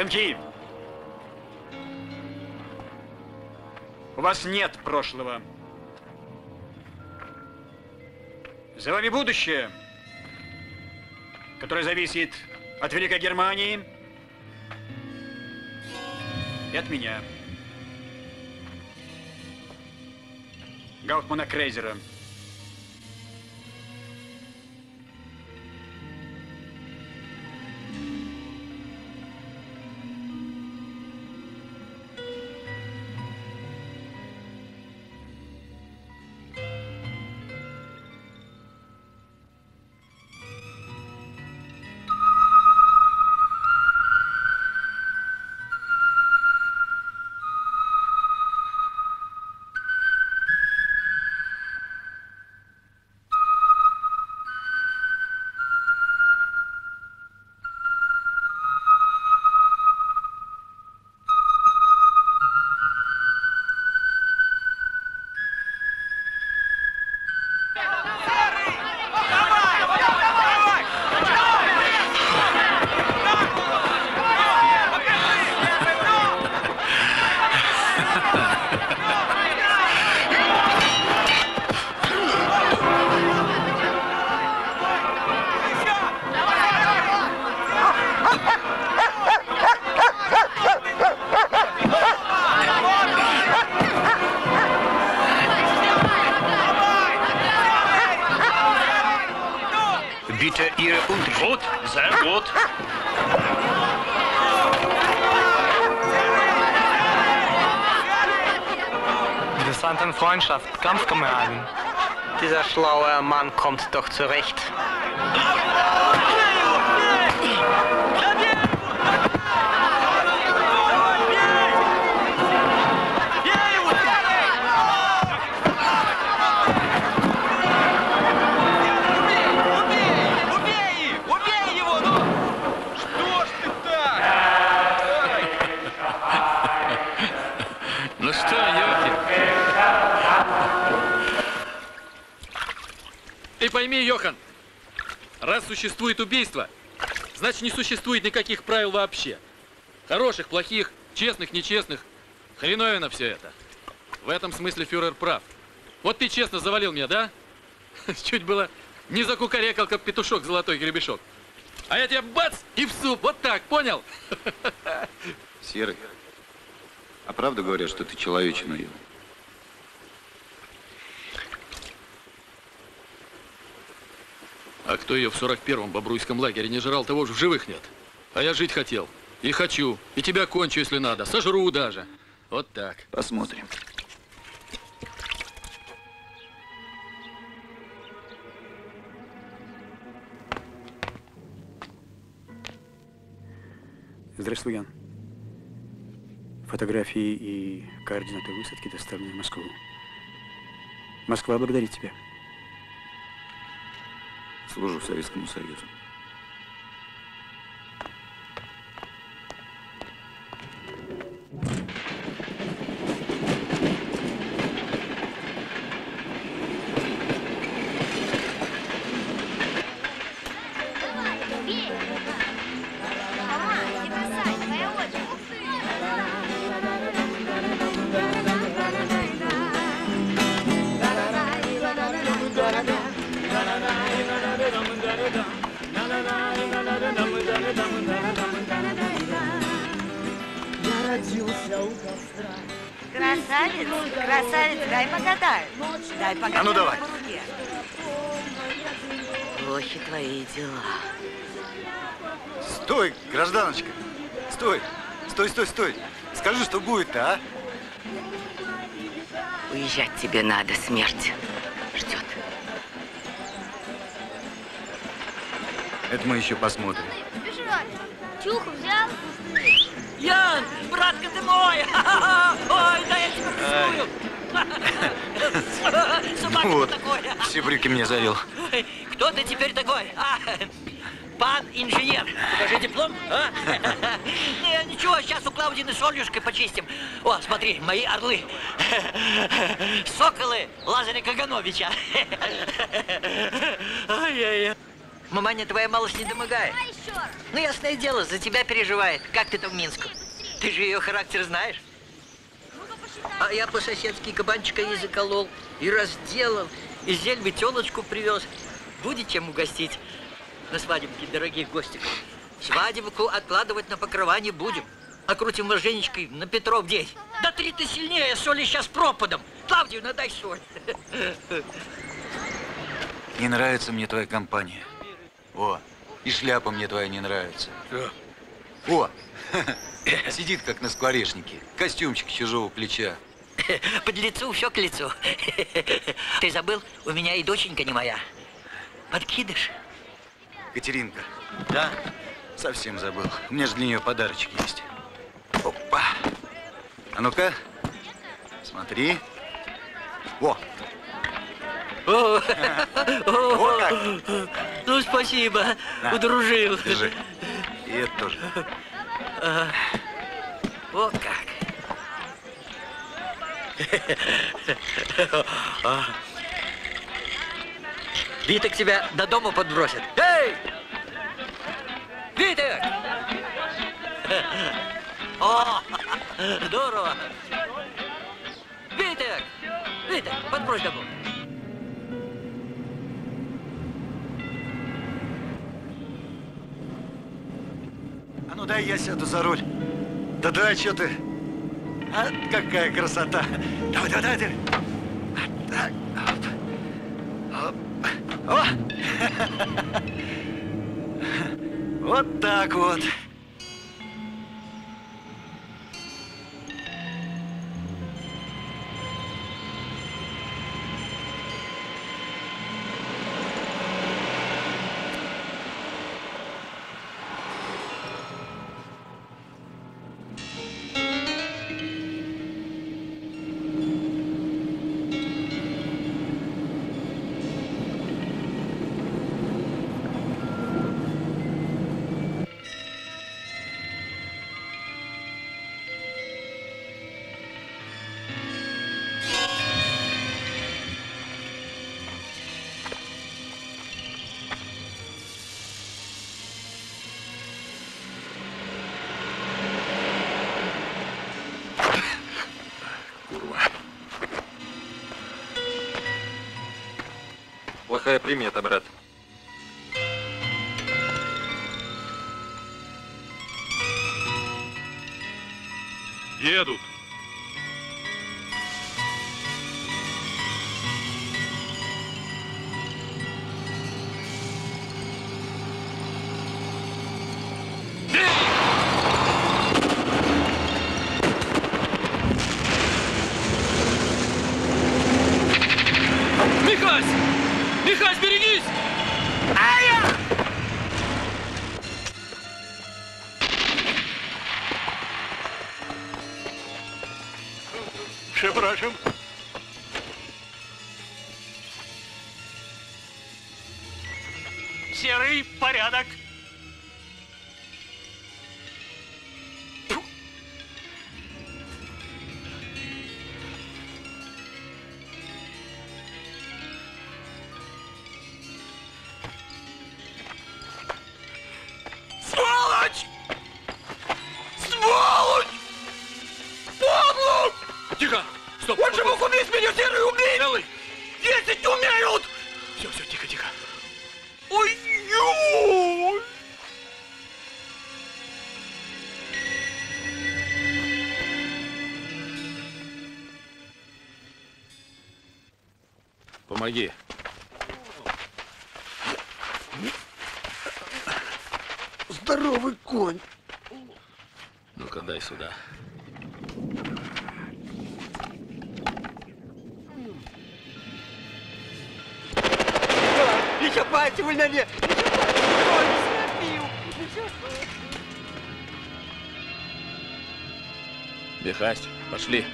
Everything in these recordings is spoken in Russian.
Сынки! У вас нет прошлого. За вами будущее, которое зависит от Великой Германии и от меня. Гаутмана Крейзера. Dessantenfreundschaft, Kampfkameraden. Dieser schlaue Mann kommt doch zurecht. Существует убийство, значит не существует никаких правил вообще. Хороших, плохих, честных, нечестных. Хреновина все это. В этом смысле фюрер прав. Вот ты честно завалил меня, да? Чуть было не закукарекал, как петушок золотой гребешок. А я тебе бац и в суп. Вот так, понял? Серый, а правда говорят, что ты человечину ел? А кто ее в 41-м бобруйском лагере не жрал, того же в живых нет. А я жить хотел. И хочу. И тебя кончу, если надо. Сожру даже. Вот так. Посмотрим. Здравствуй, Ян. Фотографии и координаты высадки доставлены в Москву. Москва благодарит тебя. Служу Советскому Союзу. Тебе надо, смерть ждет. Это мы еще посмотрим. Чуху взял? Ян, братка ты мой! Ой, да я тебя целую! Собака вот, такой. все брюки мне завел. Ой, Кто ты теперь такой? Пан инженер. Покажи диплом. А? Ничего, сейчас у Клаудины солнышко почистим. О, смотри, мои орлы. Соколы Лазаря Кагановича. Ай-яй-яй. Маманя твоя малость не домогает. Ну, ясное дело, за тебя переживает. Как ты там в Минске? Ты же ее характер знаешь. А я по-соседски кабанчика и заколол, и разделал, и зельвы телочку привез. Будет чем угостить на свадебке дорогих гостей. Свадебку откладывать на покрова не будем. Окрутим вас Женечкой на Петров день. Да три ты сильнее, соли сейчас пропадом. Клавдию, надай соль. Не нравится мне твоя компания. О, и шляпа мне твоя не нравится. О, сидит как на скворечнике. Костюмчик чужого плеча. Под лицу все к лицу. Ты забыл, у меня и доченька не моя. Подкидыш. Катеринка. Да? Совсем забыл. У меня же для нее подарочек есть. Опа. А ну-ка. Смотри. О, О, О, как. Ну, спасибо, На, удружил. держи. И это тоже. О, как. Виток тебя до дома подбросит. Эй! Виток! О, здорово! Виток! Виток, подбрось домой. А ну дай я сяду за руль. Да дай, что ты. А, какая красота. Давай, давай, давай. Так, оп. Оп. О! Вот так вот. Плохая примета, брат. Едут. Помоги. Здоровый конь! Ну-ка, дай сюда. Еще пальцы вы на мне! Михась, пошли.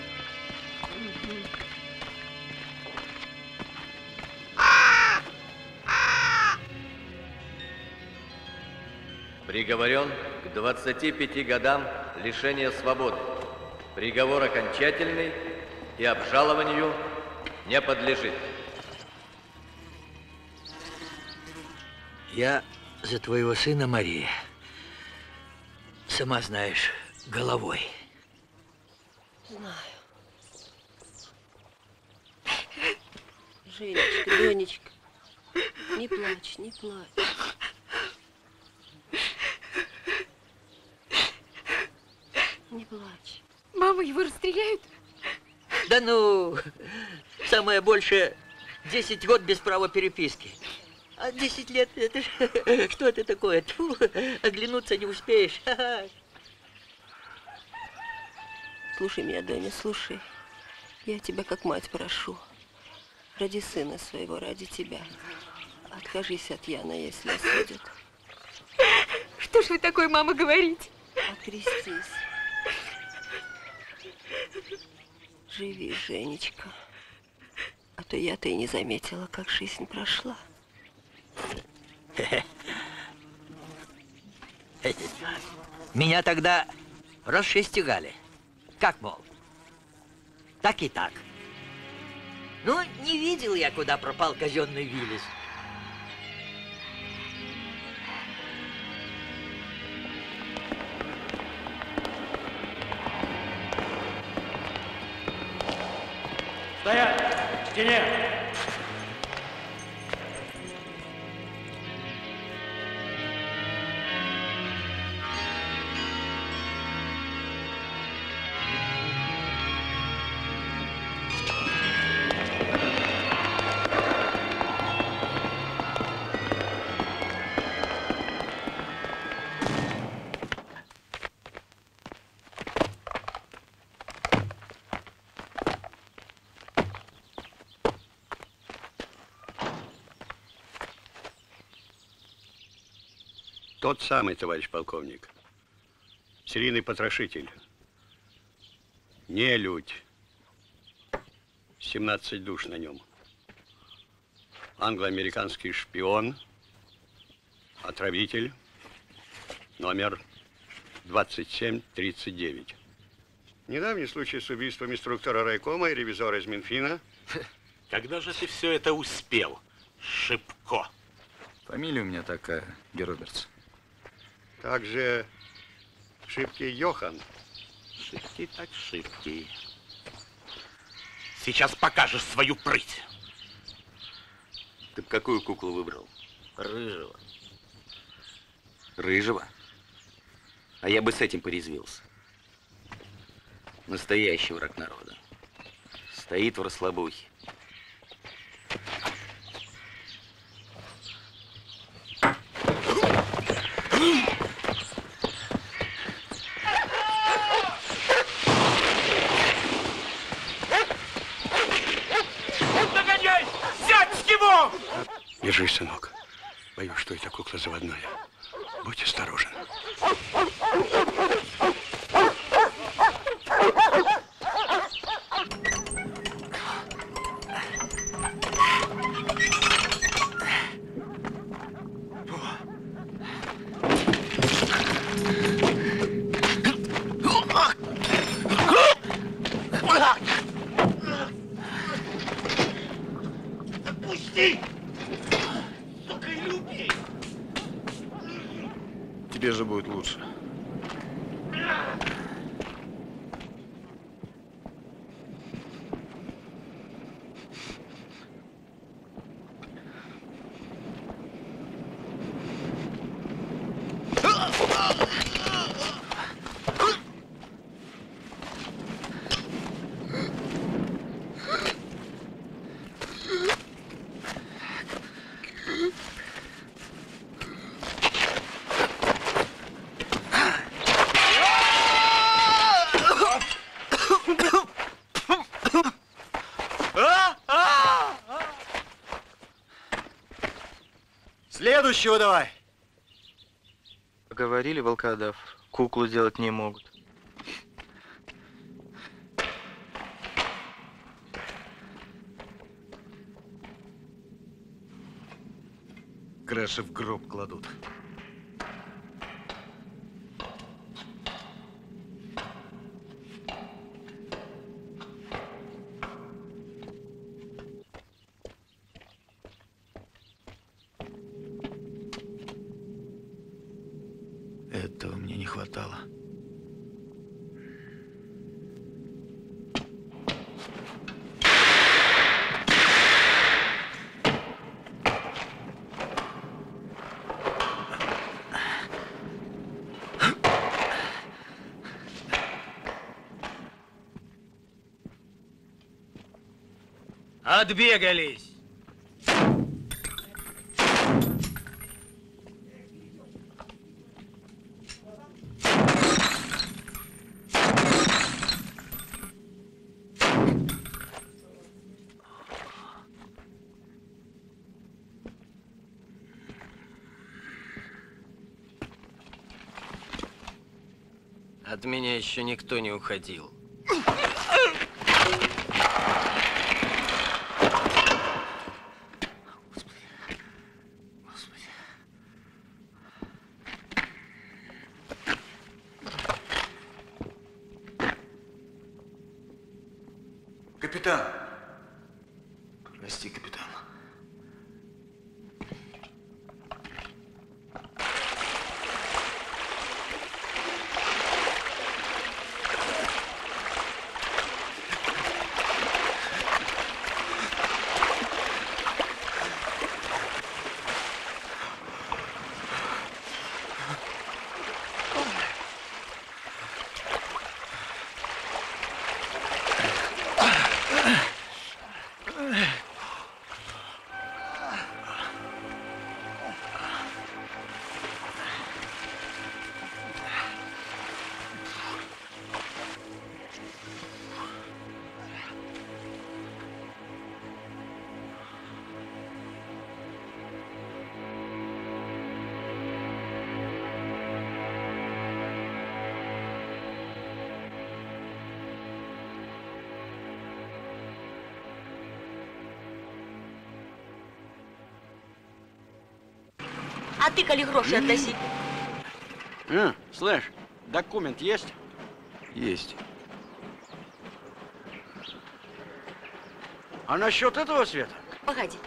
Приговорен к 25 годам лишения свободы. Приговор окончательный и обжалованию не подлежит. Я за твоего сына, Мария, сама знаешь, головой. Знаю. Женечка, Ленечка, не плачь, не плачь. Не плачь. Мама, его расстреляют? Да ну, самое большее 10 год без права переписки. А 10 лет, это ж, что это такое? Тьфу, оглянуться не успеешь. Слушай меня, Доня, слушай. Я тебя как мать прошу. Ради сына своего, ради тебя. Откажись от Яна, если осудят. Что ж вы такое, мама, говорите? Окрестись. Живи, Женечка. А то я-то и не заметила, как жизнь прошла. Меня тогда расшестигали. Как, мол? Так и так. Ну, не видел я, куда пропал казенный Виллис. Стоять! К стене! Тот самый, товарищ полковник. Серийный потрошитель. Не людь. 17 душ на нем. Англо-американский шпион. Отравитель. Номер 2739. Недавний случай с убийством инструктора райкома и ревизора из Минфина. Когда же ты все это успел, Шипко? Фамилия у меня такая, Геробертс. Также шибкий Йохан. Шибкий так шибкий. Сейчас покажешь свою прыть. Ты б какую куклу выбрал? Рыжего. Рыжего? А я бы с этим порезвился. Настоящий враг народа. Стоит в расслабухе. Держись, сынок. Боюсь, что эта кукла заводная. Будь осторожен. Отпусти! Сука, или убей! Тебе же будет лучше. Следующего давай. Говорили, волкодав, куклу делать не могут. Краши в гроб стало. Отбегались. От меня еще никто не уходил. Ты, коли гроши относи. А, слышь, документ есть? Есть. А насчет этого света? Погоди.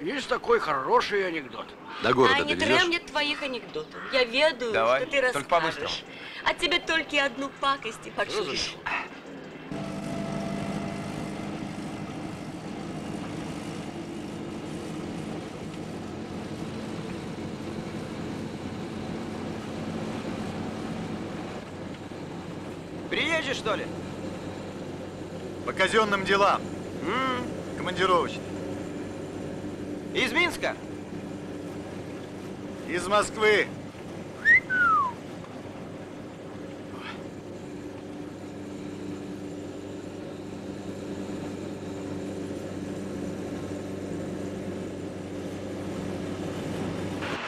Есть такой хороший анекдот. До а не трем мне твоих анекдотов. Я ведаю, Давай, что ты только по-быстрому. расскажешь. От тебя только одну пакость и почуешь. Что ли? По казенным делам. Командировочный. Из Минска? Из Москвы.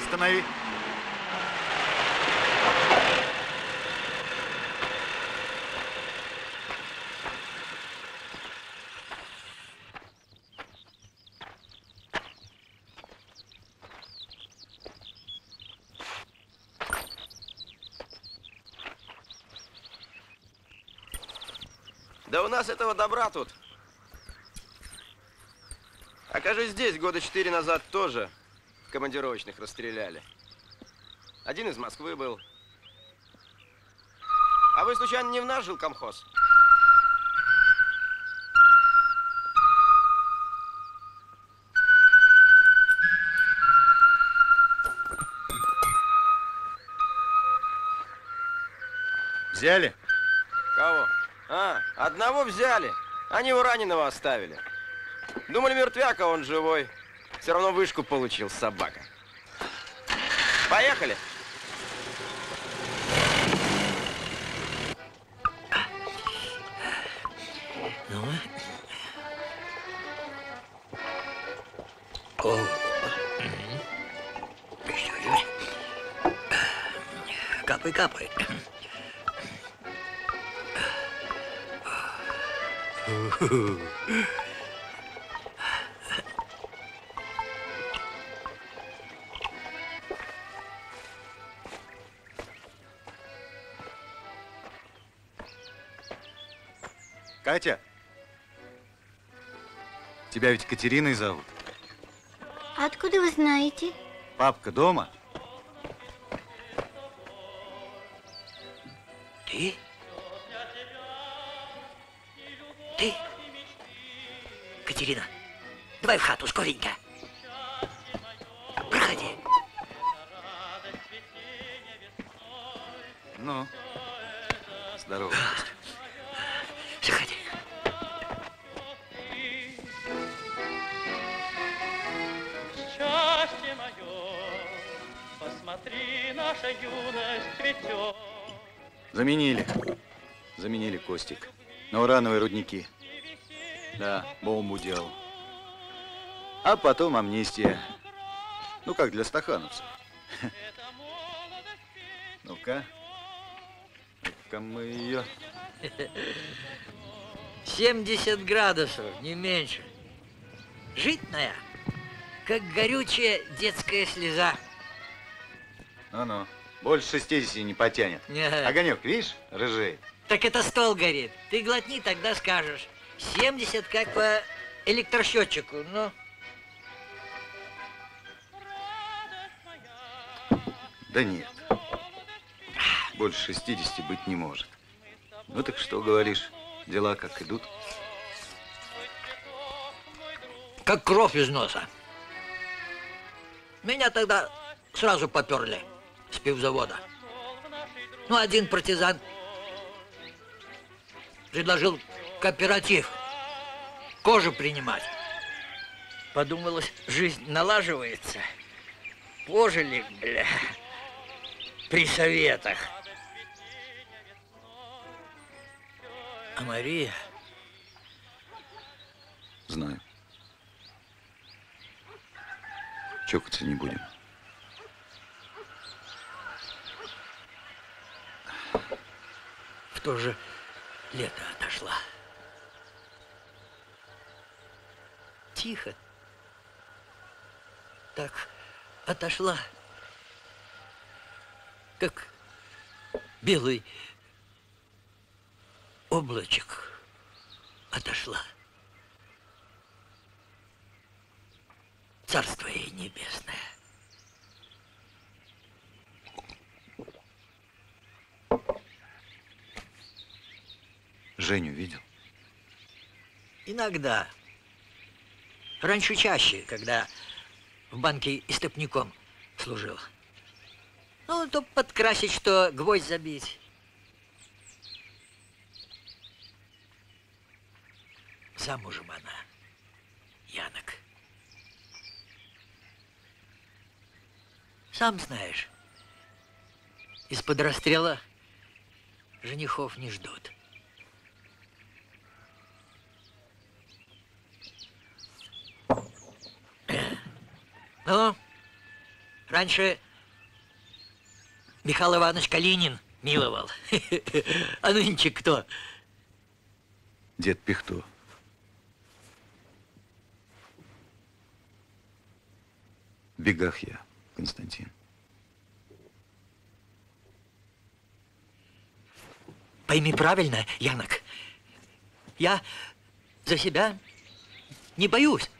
Останови. Нас этого добра тут. Окажись здесь, года четыре назад тоже командировочных расстреляли. Один из Москвы был. А вы, случайно, не в наш жил комхоз? Взяли? Одного взяли. Они его раненого оставили. Думали, мертвяк, а он живой. Все равно вышку получил, собака. Поехали. Тебя ведь Катериной зовут. Откуда вы знаете? Папка дома? Ты? Ты? Катерина, давай в хату, скоренько. Проходи. Ну, здорово. А. наша юность цветет. Заменили. Заменили Костик. На урановые рудники. Да, бомбу делал. А потом амнистия. Ну, как для стахановцев. Ну-ка. Ну-ка мы ее... 70 градусов, не меньше. Житная, как горючая детская слеза. Ну-ну. Больше 60 не потянет. Не. Огонек, видишь, рыжеет. Так это стол горит. Ты глотни, тогда скажешь. 70 как по электросчетчику, ну. Да нет. Больше 60 быть не может. Ну так что говоришь? Дела как идут? Как кровь из носа. Меня тогда сразу поперли с пивзавода. Ну, один партизан предложил кооператив, кожу принимать. Подумалось, жизнь налаживается. Пожили, бля, при советах. А Мария... Знаю. Чокаться не будем. В то же лето отошла. Тихо. Так отошла, как белый облачек отошла. Царство ей небесное. Женю видел? Иногда. Раньше чаще, когда в банке истопником служил. Ну, то подкрасить, что гвоздь забить. Замужем она, Янок. Сам знаешь, из-под расстрела женихов не ждут. Ну, раньше Михаил Иванович Калинин миловал. А нынче кто? Дед Пихто. В бегах я, Константин. Пойми правильно, Янок. Я за себя не боюсь.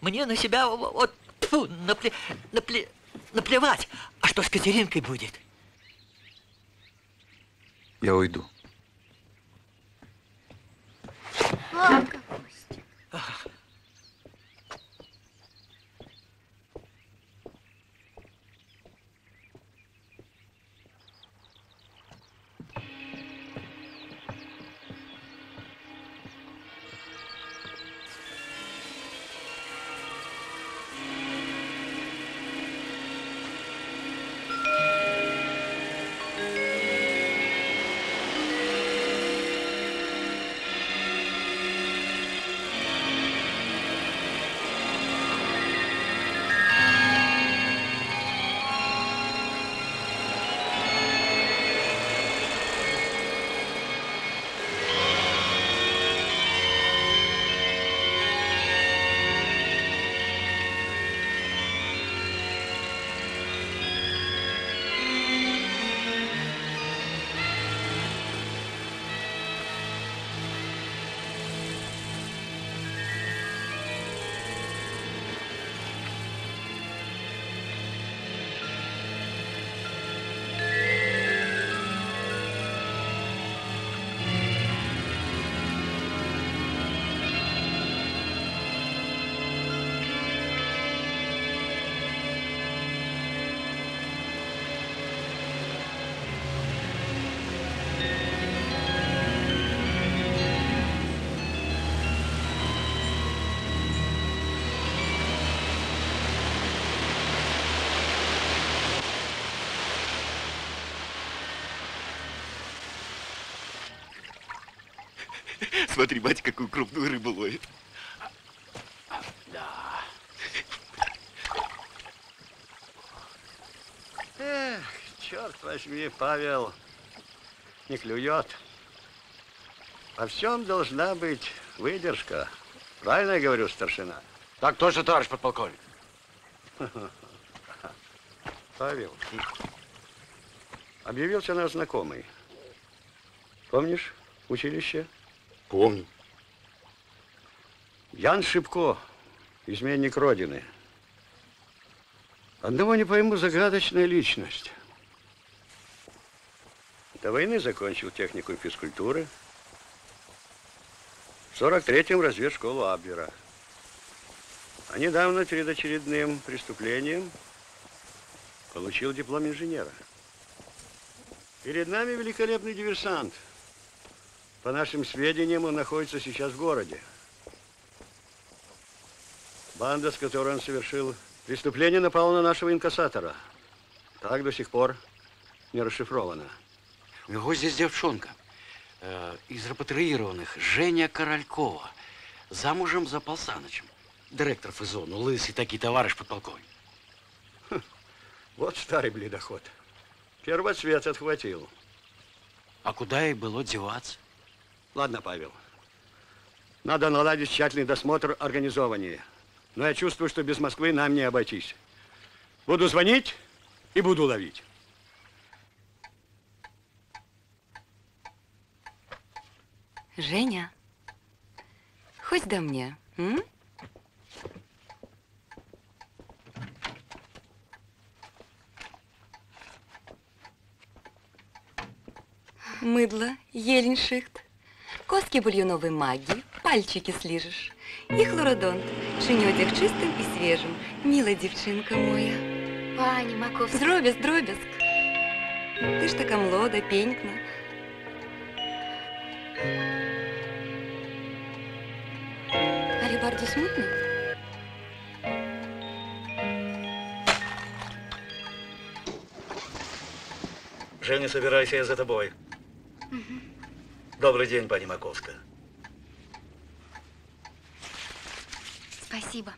Мне на себя вот тьфу, напле, напле, наплевать. А что с Катеринкой будет? Я уйду. Папка. Смотри, батя, какую крупную рыбу ловит. Эх, черт возьми, Павел, не клюет. Во всем должна быть выдержка. Правильно я говорю, старшина? Так точно, товарищ подполковник. Павел, объявился наш знакомый. Помнишь училище? Помню. Ян Шибко, изменник Родины. Одного не пойму, загадочная личность. До войны закончил техникум физкультуры. В 43-м разведшколу Абвера. А недавно перед очередным преступлением получил диплом инженера. Перед нами великолепный диверсант. По нашим сведениям, он находится сейчас в городе. Банда, с которой он совершил преступление, напала на нашего инкассатора. Так до сих пор не расшифровано. У него здесь девчонка э, из репатриированных, Женя Королькова, замужем за Пал Санычем. Директор ФЗОНу, лысый такий товарищ подполковник. Вот старый бледоход. Первоцвет отхватил. А куда ей было деваться? Ладно, Павел. Надо наладить тщательный досмотр организования. Но я чувствую, что без Москвы нам не обойтись. Буду звонить и буду ловить. Женя, хоть до мне, м? Мыдло, Еленшихт, костки бульоновой магии, пальчики слижешь. И хлородонт, их чистым и свежим. Мила девчинка моя. Пані Маковська. Здробязк, дробязк. Ти ж така млода, пенькна. Але bardzo смутно. Женя, собирайся, я за тобой. Добрый день, пани Маковская. Спасибо.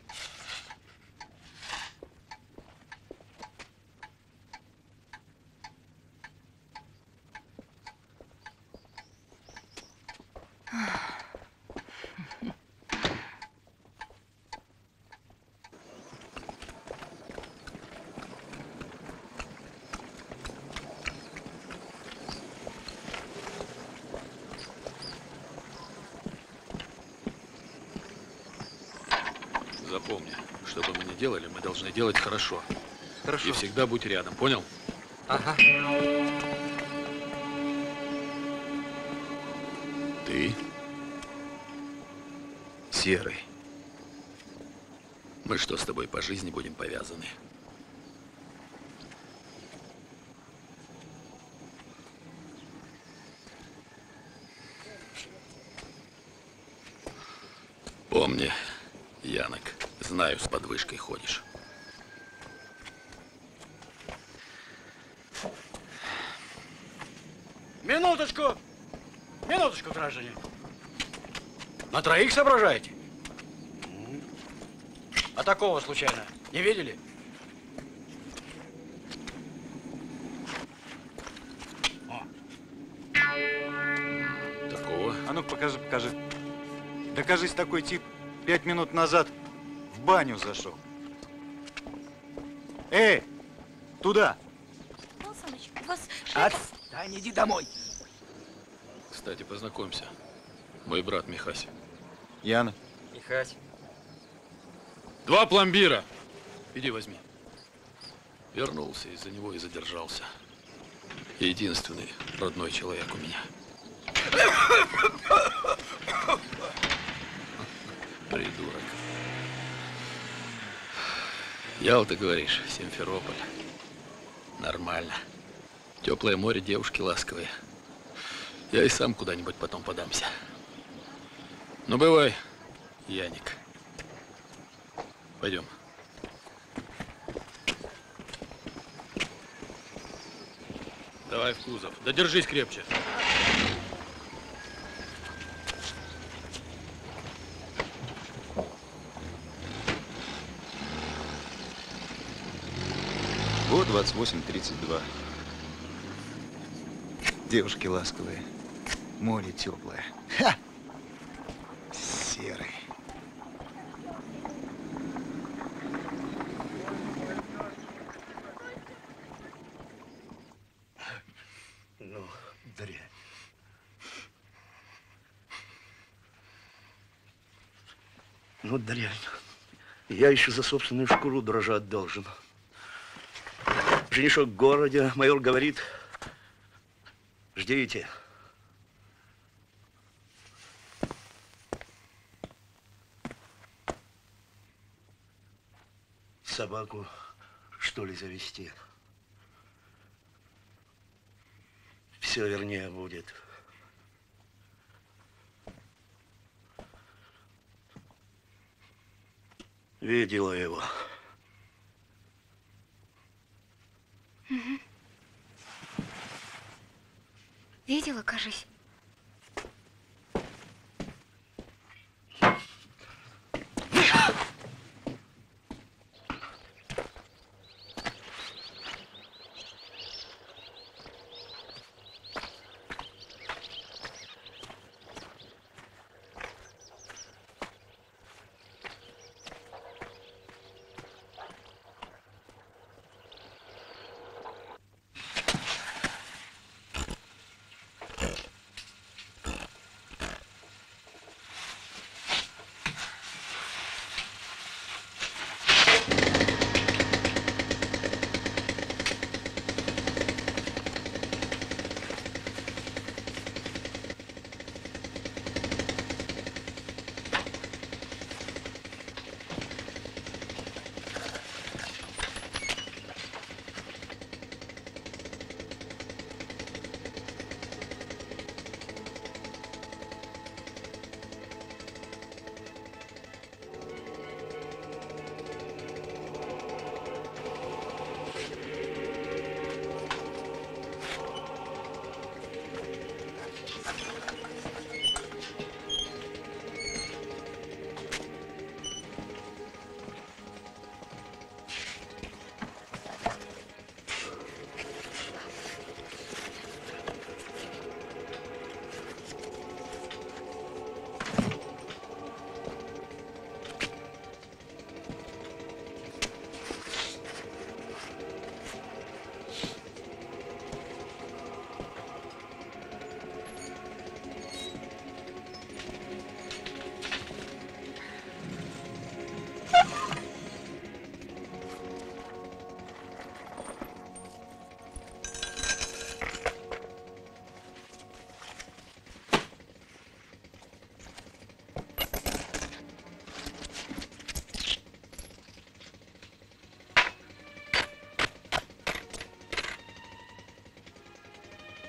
Запомни, что бы мы ни должны делать хорошо. Хорошо. И всегда будь рядом, понял? Ага. Ты серый. Мы что, с тобой по жизни будем повязаны? Помни, Янок, знаю, с подвышкой ходишь. Минуточку! Минуточку, граждане. На троих соображаете? А такого случайно не видели? Такого? А ну покажи, покажи. Да кажись, такой тип пять минут назад в баню зашел. Эй, туда! Вас Отстань, иди домой. Кстати, познакомься. Мой брат Михась. Яна. Михась. Два пломбира. Иди возьми. Вернулся из-за него и задержался. Единственный родной человек у меня. Придурок. Ялта, говоришь, Симферополь. Нормально. Теплое море, девушки ласковые. Я и сам куда-нибудь потом подамся. Ну, бывай, Яник. Пойдем. Давай в кузов. Да держись крепче. Год 28-32. Девушки ласковые, море теплое. Ха! Я еще за собственную шкуру дрожать должен. Женишок в городе, майор говорит, ждите. Собаку, что ли, завести? Все вернее будет. Видела его. Мгм. Видела, кажись.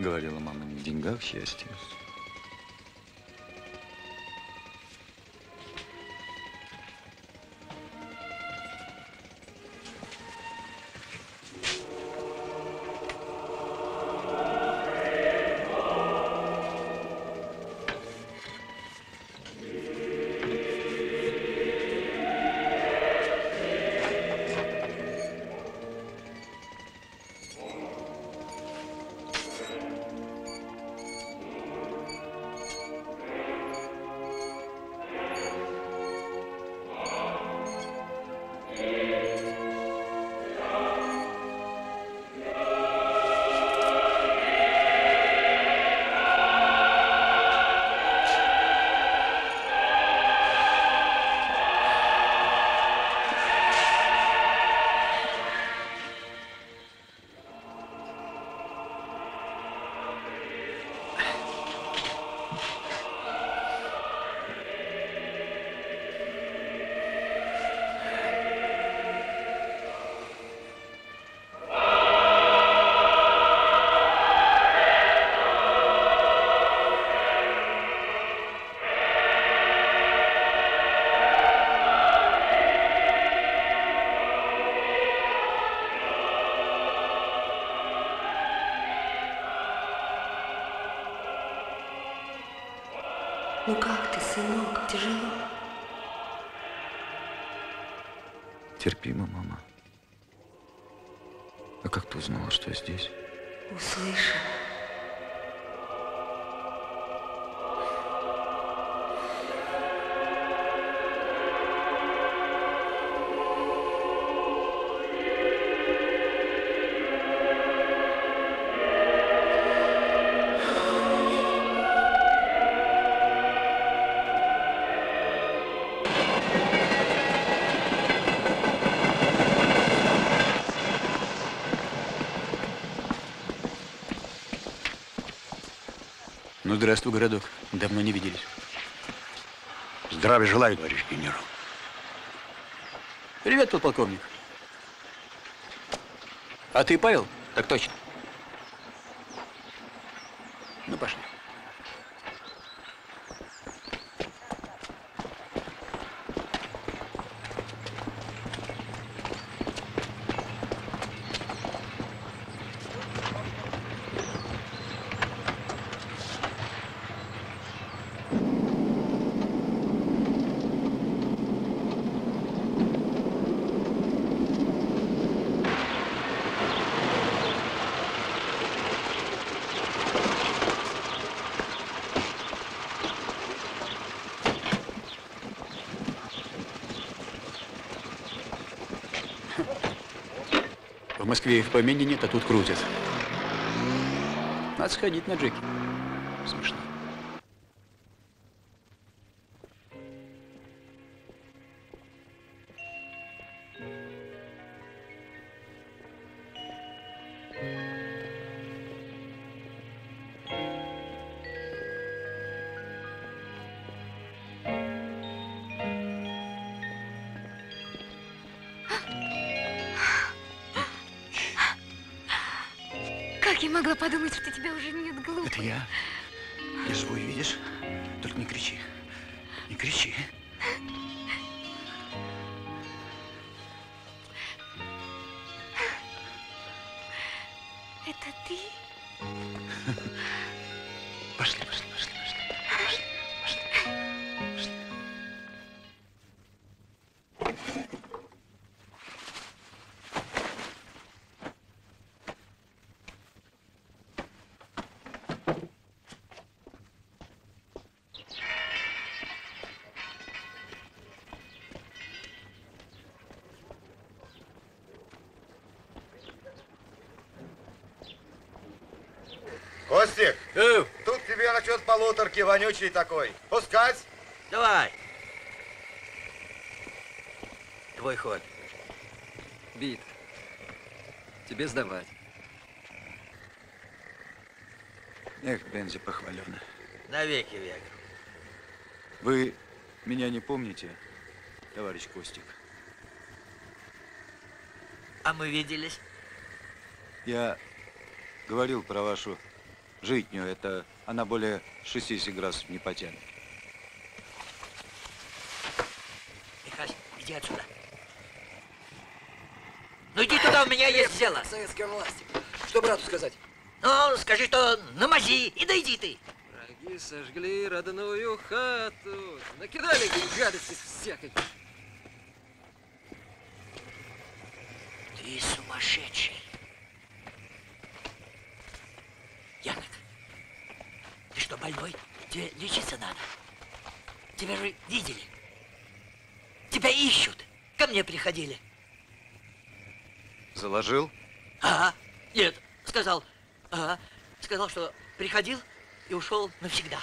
Говорила мама, не в деньгах счастье. Что здесь? Услышал. Здравствуй, городок. Давно не виделись. Здравия желаю, товарищ генерал. Привет, подполковник. А ты Павел? Так точно. Ну, пошли. В Москве в помине нет, а тут крутят. Надо сходить на Джеки. Смешно. Тебя уже нет, глупый? Это я. Костик, тут тебе насчет полуторки вонючий такой. Пускать? Давай. Твой ход. Бит. Тебе сдавать. Эх, Бензи похваленый. Навеки век. Вы меня не помните, товарищ Костик? А мы виделись? Я говорил про вашу житню. Это она более 60 градусов не потянет. Михась, иди отсюда. Ну иди туда, у меня есть дело. Советская власть. Что брату сказать? Ну, скажи, что на мази, и дойди ты. Враги сожгли родную хату. Накидали гадости всякой. Ты сумасшедший. Янок, ты что, больной? Тебе лечиться надо. Тебя же видели. Тебя ищут. Ко мне приходили. Заложил? Ага. Нет, сказал. Ага. Сказал, что приходил и ушел навсегда.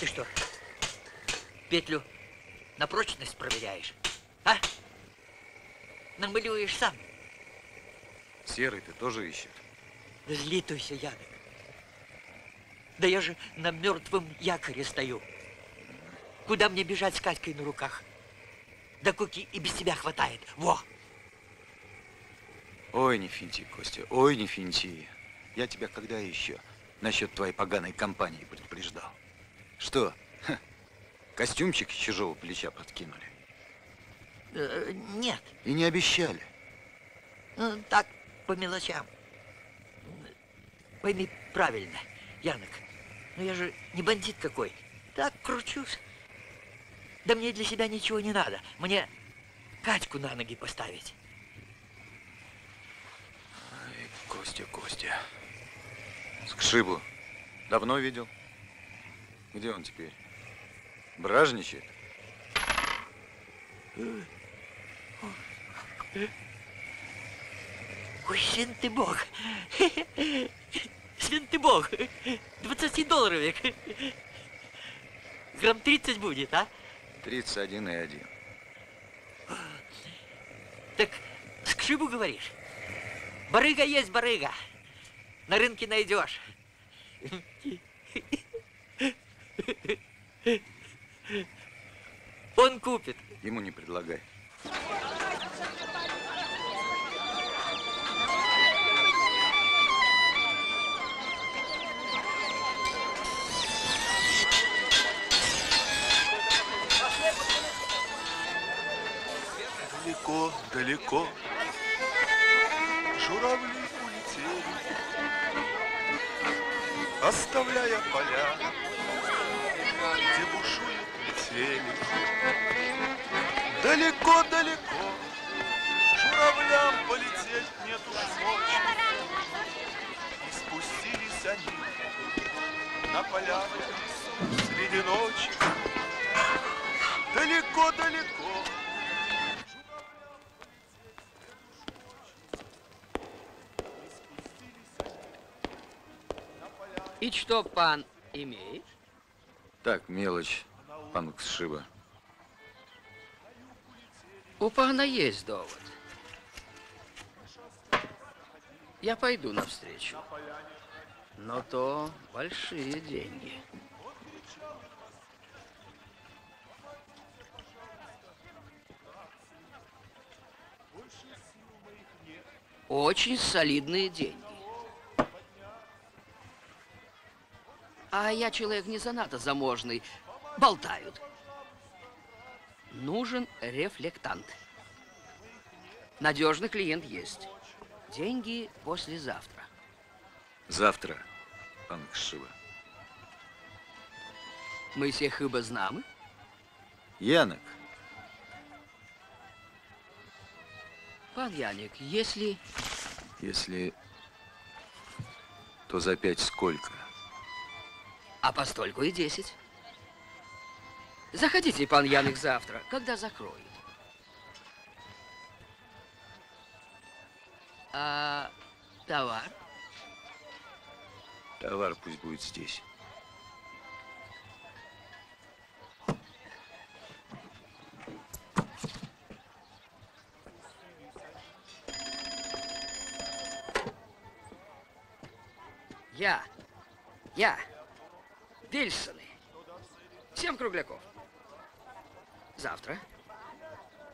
Ты что, петлю на прочность проверяешь? А? Намылюешь сам. Серый ты тоже ищет. Злитуйся, Янок. Да я же на мертвом якоре стою. Куда мне бежать с Катькой на руках? Да куки и без тебя хватает. Во! Ой, не финти, Костя, ой, не финти. Я тебя когда еще насчет твоей поганой компании предупреждал? Что? Ха, костюмчик с чужого плеча подкинули? Э, нет, И не обещали. ну, так, по мелочам. Пойми правильно, Янок. Ну я же не бандит какой. Так кручусь. Да мне для себя ничего не надо. Мне Катьку на ноги поставить. Костя, Костя. Скшибу. Давно видел? Где он теперь? Бражничает? Ой, святый бог. Святый бог. 20 долларовик. Грамм 30 будет, а? 31 и 1. Так скшибу говоришь? Барыга есть барыга. На рынке найдешь. Он купит. Ему не предлагай. Далеко, далеко журавли улетели, Оставляя поля, где бушуют метели. Далеко, далеко журавлям полететь нет уж мочи. И спустились они на поля среди ночи. Далеко, далеко И что пан имеет? Так, мелочь, пан Скшиба. У пана есть довод. Я пойду навстречу. Но то большие деньги. Очень солидные деньги. А я человек не занадто заможный. Болтают. Нужен рефлектант. Надежный клиент есть. Деньги послезавтра. Завтра, пан Скшиба. Мы все хиба знamy? Янок, Пан Яник, если... если... То за пять сколько? А постольку и десять. Заходите, пан Яник, завтра, когда закроют. А товар? Товар пусть будет здесь. Я. Я. Вильсоны. Семь кругляков. Завтра.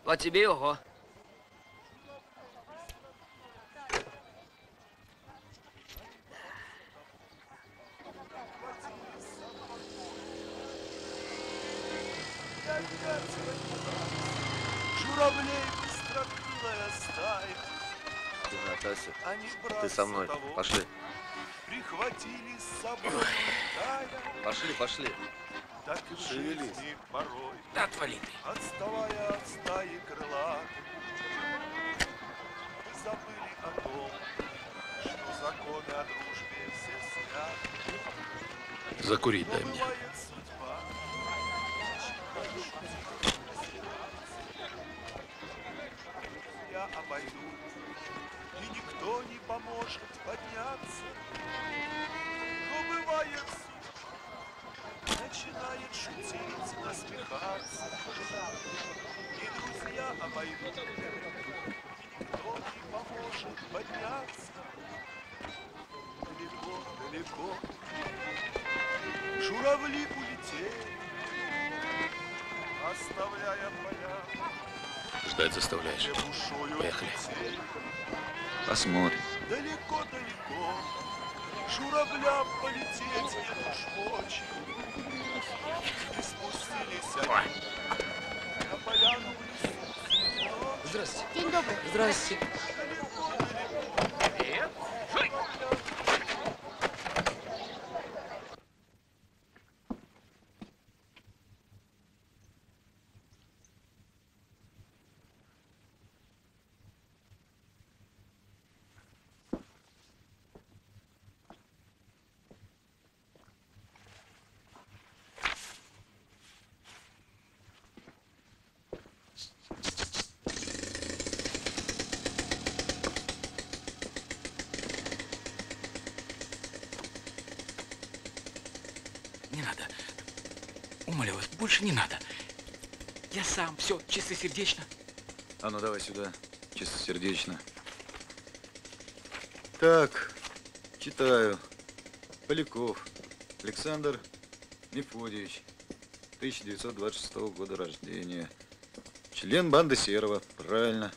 Вот тебе и ого. Журавлей быстрокралая стая, Ты, Натася, ты со мной. Пошли. Прихватили с собой тая, Пошли, пошли. так и Шевелись. жизни порой. Да отвали ты. Отставая от стаи крыла, мы забыли о том, что законы о дружбе все снят. Закурить дай мне. Я обойду, и никто не поможет подняться. Но бывает начинает шутить, насмехаться. И друзья обойдут, и никто не поможет подняться. Далеко, далеко журавли улетели, оставляя поля. Ждать заставляешь. Поехали. Посмотрим. Далеко, далеко, журавлям полететь нет уж мочи. И спустились они на поляну в лесу. Здравствуйте. День добрый. Здравствуйте. Больше не надо. Я сам, все, чистосердечно. А ну давай сюда, чистосердечно. Так, читаю. Поляков Александр Мефодьевич, 1926 года рождения. Член банды Серова, правильно.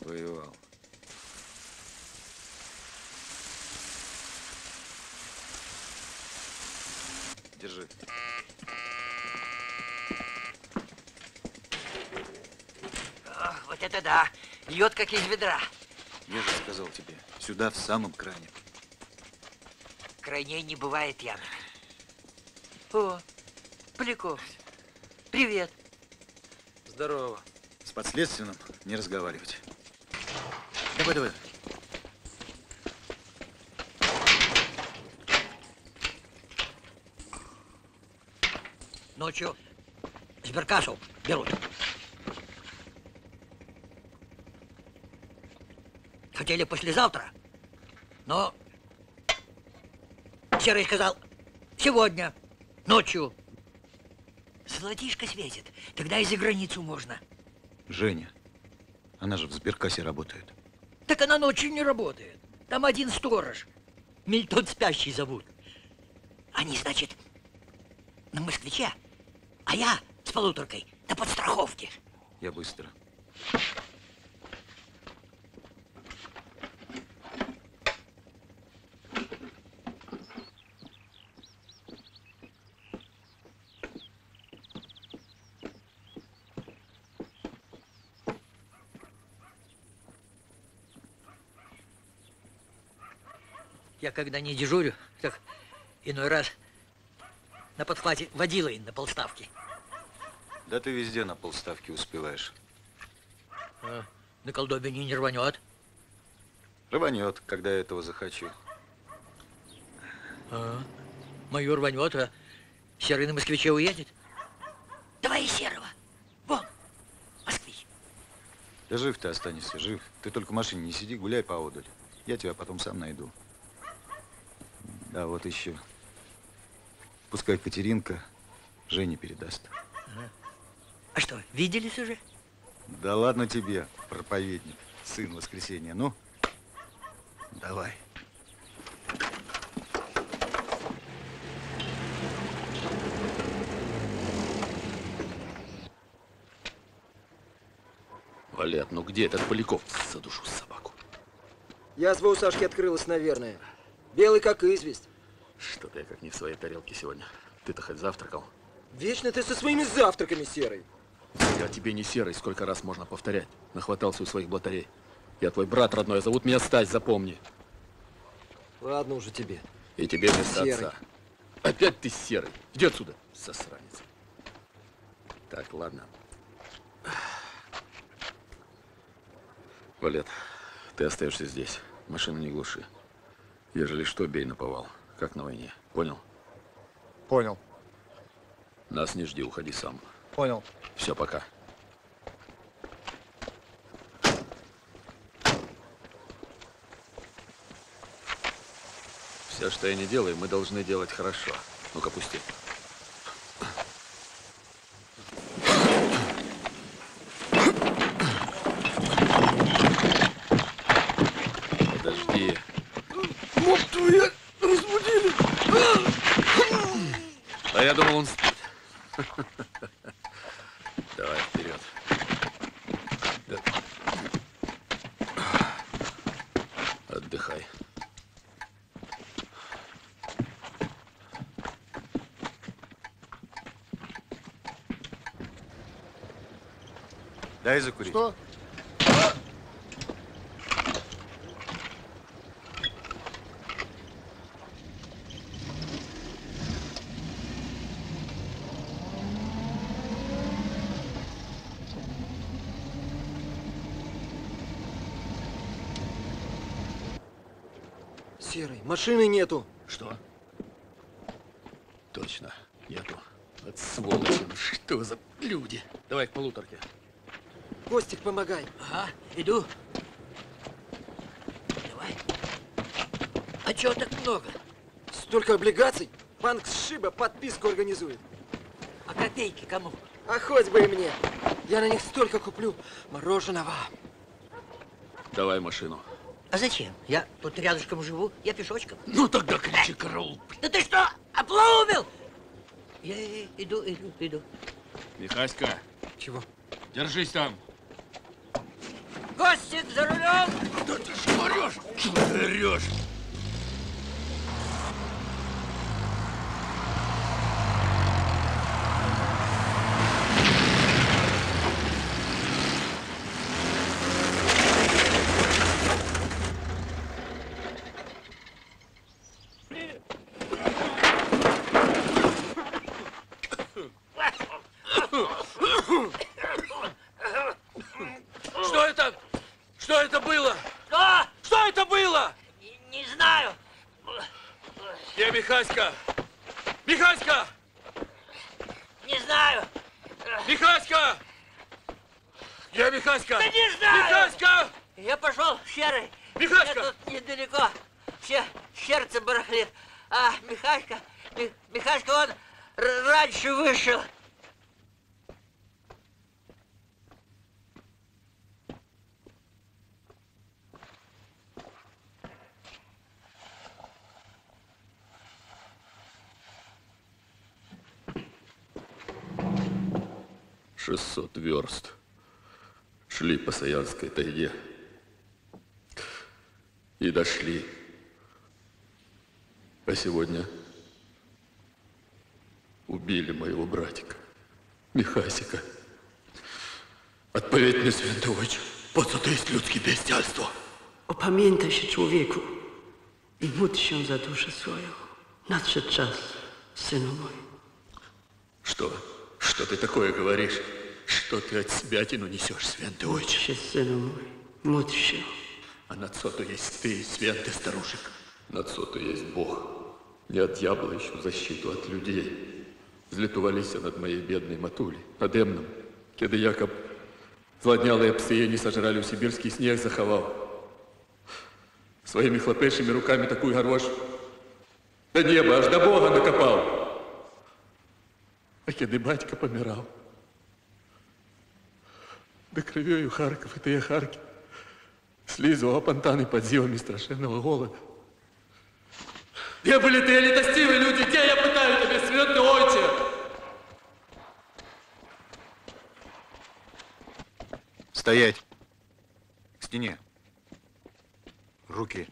Воевал. Держи. Ох, вот это да. Льет как из ведра. Я же сказал тебе, сюда в самом крайнем. Крайней не бывает ямок. О, Поляков. Привет. Здорово. С подследственным не разговаривать. Давай, давай. Ночью сберкассу берут. Хотели послезавтра, но Серый сказал, сегодня, ночью. Золотишко светит, тогда и за границу можно. Женя, она же в сберкассе работает. Так она ночью не работает. Там один сторож. Мильтон спящий зовут. Они, значит, на москвича, а я с полуторкой на подстраховке. Я быстро. Когда не дежурю, так иной раз на подхвате водила на полставки. Да ты везде на полставки успеваешь. А, на колдобине не рванет. Рванет, когда я этого захочу. А, майор рванет, а серый на москвиче уедет. Давай и серого. Вон, москвич. Да жив ты останешься, жив. Ты только в машине не сиди, гуляй поодаль. Я тебя потом сам найду. Да, вот еще. Пускай Катеринка Жене передаст. А что, виделись уже? Да ладно тебе, проповедник, сын воскресенья. Ну, давай. Валет, ну где этот Поляков? Задушу собаку. Язва у Сашки открылась, наверное. Белый как известь. Что-то я как не в своей тарелке сегодня. Ты-то хоть завтракал? Вечно ты со своими завтраками, Серый. Я тебе не серый, сколько раз можно повторять. Нахватался у своих блатарей. Я твой брат родной, зовут меня Стась, запомни. Ладно уже тебе. И тебе вместо Серый. отца. Опять ты серый. Иди отсюда, засранец. Так, ладно. Валет, ты остаешься здесь. Машину не глуши. Ежели что, бей на повал. Как на войне. Понял? Понял. Нас не жди, уходи сам. Понял. Все, пока. Все, что я не делаю, мы должны делать хорошо. Ну-ка, пусти. Подожди. Вот твоя разбудили. А я думал, он спит. Давай, вперед. Да. Отдыхай. Дай закурить. Что? Серый, машины нету. Что? Точно, нету. От сволочи, ну что за люди? Давай к полуторке. Костик, помогай. Ага, иду. Давай. А чего так много? Столько облигаций. Банк сшиба подписку организует. А копейки кому? А хоть бы и мне. Я на них столько куплю мороженого. Давай машину. А зачем? Я тут рядышком живу, я пешочком. Ну тогда кричи караул. Да ты что, оплоумел? Я иду, иду, иду. Михаська. Чего? Держись там. Костик за рулем! Да ты что орешь? Чего ты орешь? Что это? Что это было? Что? Что это было? Не знаю. Где Михаська? Михаська! Не знаю. Михаська! Где Михаська? Да не знаю. Михаська! Я пошел в серый. Михаська! Я тут недалеко. Все сердце барахлит. А Михаська, Ми- Михаська, он р- раньше вышел. Шестьсот верст. Шли по Саянской тайге. И дошли. А сегодня убили моего братика, Михасика. Odpowiedź święty ojcze, po co to jest ludzkie bestialstwo? Opamiętaj się, człowieku, i módl się za duszę swoją. Nadszedł czas, synu mój. Что? Что ты такое говоришь? Что ты от святину несешь, святый Módl отче? się, synu mój, módl się. А на co to есть ты, святый старушек? На co to есть Бог? Не от дьявола ищу защиту, от людей. Злитувалися над моей бедной матулей, над Эмном, kiedy Якоб зладнялые псы не сожрали в сибирский снег заховал. Своими хлопешими руками такую горош до неба, аж до Бога накопал. А kiedy батька помирал, да кровью Харков, это я Харків, слизывал понтаны под зивами страшенного голода. Где были ты, летостивые люди? Где я пытаю тебя, святый отче? Стоять. К стене. Руки.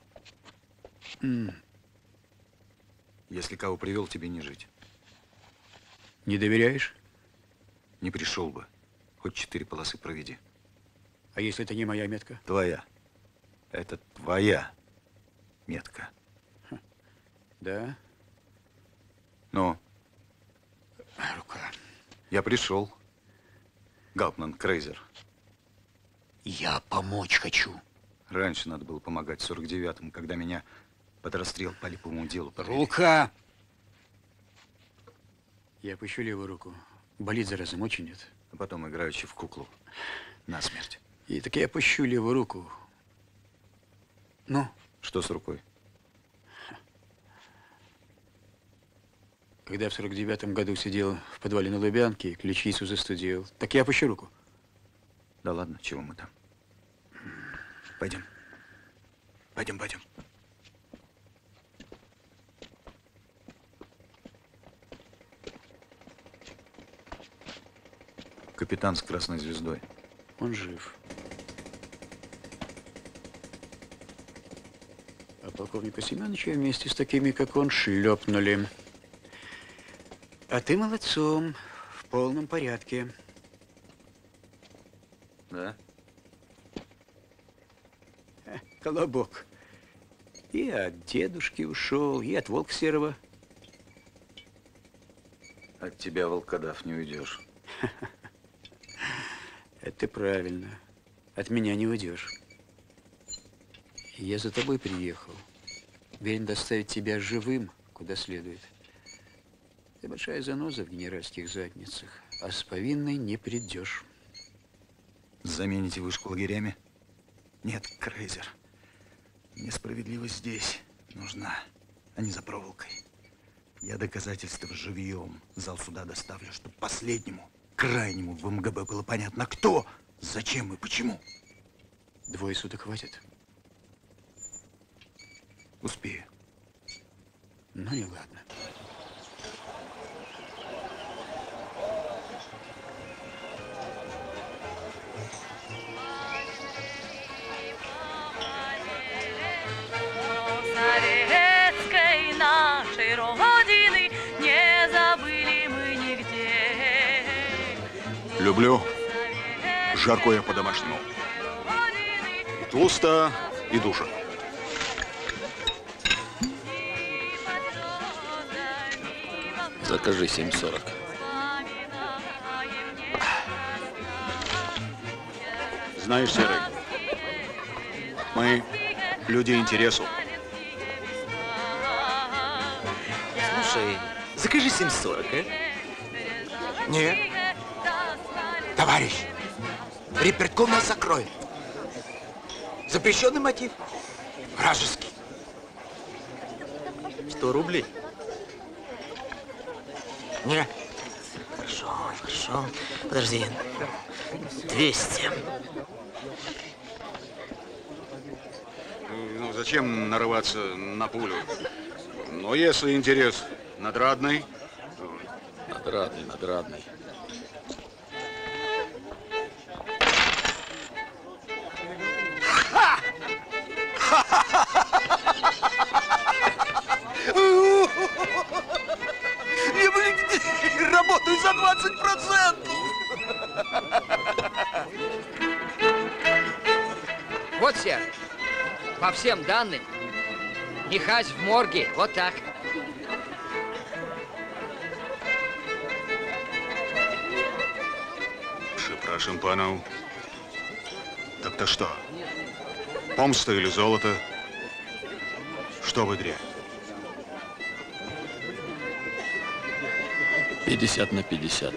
Если кого привел, тебе не жить. Не доверяешь? Не пришел бы. Хоть четыре полосы проведи. А если это не моя метка? Твоя. Это твоя метка. Да? Ну, Рука. я пришел. Гауптман Крейзер. Я помочь хочу. Раньше надо было помогать в 49-м, когда меня под расстрел по липовому делу повели. Рука! Я опущу левую руку. Болит зараза, мочи нет. А потом играючи в куклу. Насмерть. И так я опущу левую руку. Ну, Что с рукой? когда в 49-м году сидел в подвале на Лубянке, ключицу застудил, так я опущу руку. Да ладно, чего мы там? Пойдем. Пойдем, пойдем. Капитан с красной звездой. Он жив. А полковника Семеновича вместе с такими, как он, шлепнули. А ты молодцом, в полном порядке. Да? Э, Колобок. И от дедушки ушел, и от волка серого. От тебя, волкодав, не уйдешь. Это ты правильно. От меня не уйдешь. Я за тобой приехал. Верен доставить тебя живым, куда следует. Ты большая заноза в генеральских задницах, а с повинной не придешь. Замените вышку лагерями? Нет, Крейзер. Несправедливость здесь нужна, а не за проволокой. Я доказательства живьем зал суда доставлю, чтобы последнему, крайнему в МГБ было понятно, кто, зачем и почему. Двое суток хватит? Успею. Ну и ладно. Люблю. Жарко я по-домашнему. И толсто, и душа. Закажи 7.40. Знаешь, Серый, мы люди интересу. Слушай, закажи 740, а? Не. Товарищ, репертком нас закроет. Запрещенный мотив. Вражеский. 100 рублей. Не. Хорошо, хорошо. Подожди. 200. Ну, зачем нарываться на пулю? Но если интерес надрадный, Надрадный, надрадный. Данным, Нехась в морге, вот так. Przepraszam panów. Так то что? Помста или золото? Что в игре? 50 на 50.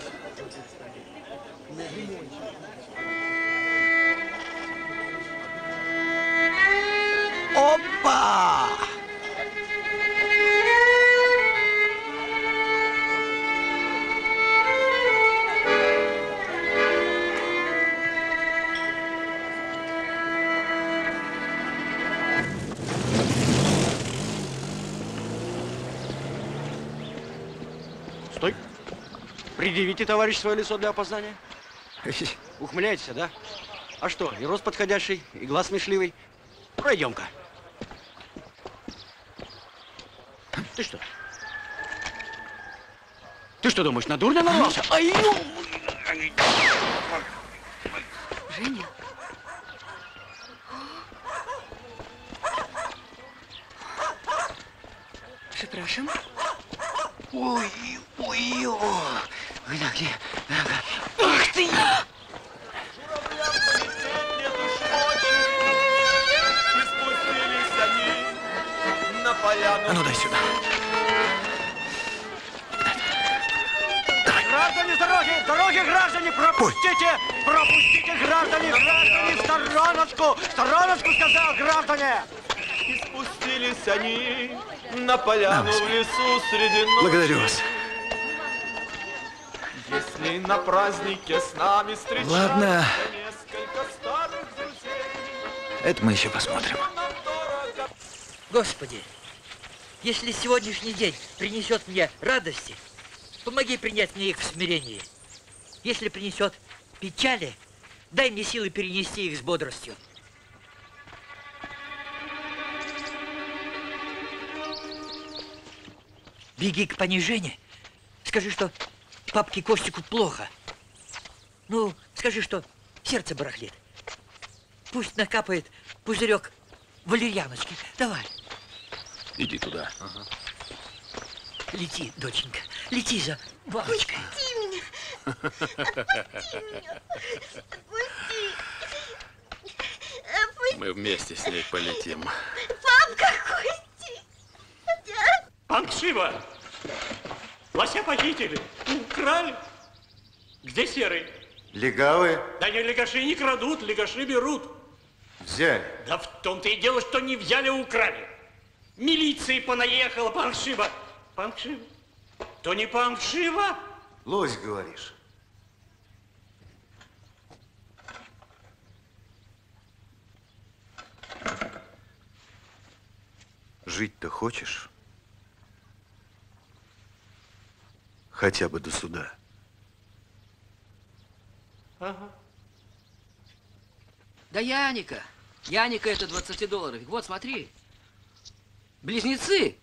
Предъявите, товарищ, свое лицо для опознания. Ухмыляетесь, да? А что, и рост подходящий, и глаз смешливый. Пройдем-ка. Ты что? Ты что думаешь, на дурня нарвался? Ай, ю! Женя? Przepraszam? Ой, ой, ой. Где, где? Ах ты! А ну дай сюда. Граждане, с дороги, с дороги, граждане, пропустите! Пропустите, граждане, граждане, в стороночку! В стороночку, сказал, граждане! И спустились они на поляну в лесу среди ночи. Благодарю вас. Если на празднике с нами Ладно. несколько старых друзей, Это мы еще посмотрим. Господи, если сегодняшний день принесет мне радости, помоги принять мне их в смирении. Если принесет печали, дай мне силы перенести их с бодростью. Беги к понижению. Скажи, что папке Костику плохо. Ну, скажи, что сердце барахлит. Пусть накапает пузырек валерьяночки. Давай. Иди туда. Лети, доченька, лети за бабочкой. Мы вместе с ней полетим. Папка Кости! Панкшива! Лося похитили, украли. Где серый? Легавые Да не легаши не крадут, легаши берут. взяли. Да в том-то и дело, что не взяли, а украли. Милиции понаехала, Панкшива. Панкшива, То не паршиво? Лось, говоришь. Жить-то хочешь? Хотя бы до суда. Ага. Да Яника. Яника это 20 долларов. Вот, смотри. Близнецы.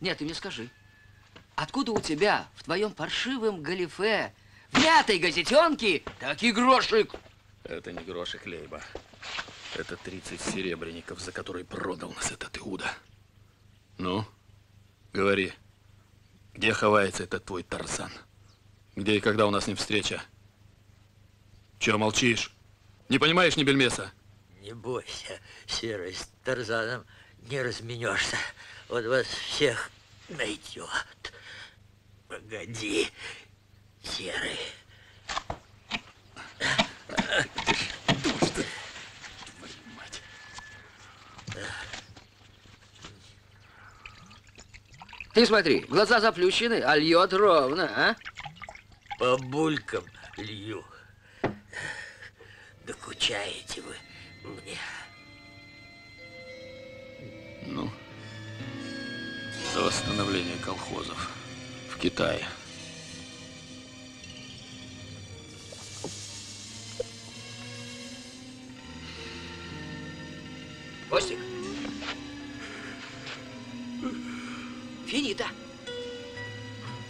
Нет, ты мне скажи. Откуда у тебя в твоем паршивом галифе, в мятой газетенке, такие грошик? Это не грошик, Лейба. Это 30 серебряников, за которые продал нас этот Иуда. Ну, говори, где ховается этот твой Тарзан? Где и когда у нас с ним встреча? Чего молчишь? Не понимаешь ни бельмеса? Не бойся, Серый, с Тарзаном не разменешься. Он вас всех найдет. Погоди, Серый. Смотри, глаза заплющены, а льет ровно, а? По булькам лью. Докучаете вы мне. Ну, за восстановление колхозов в Китае. Костик. Финита.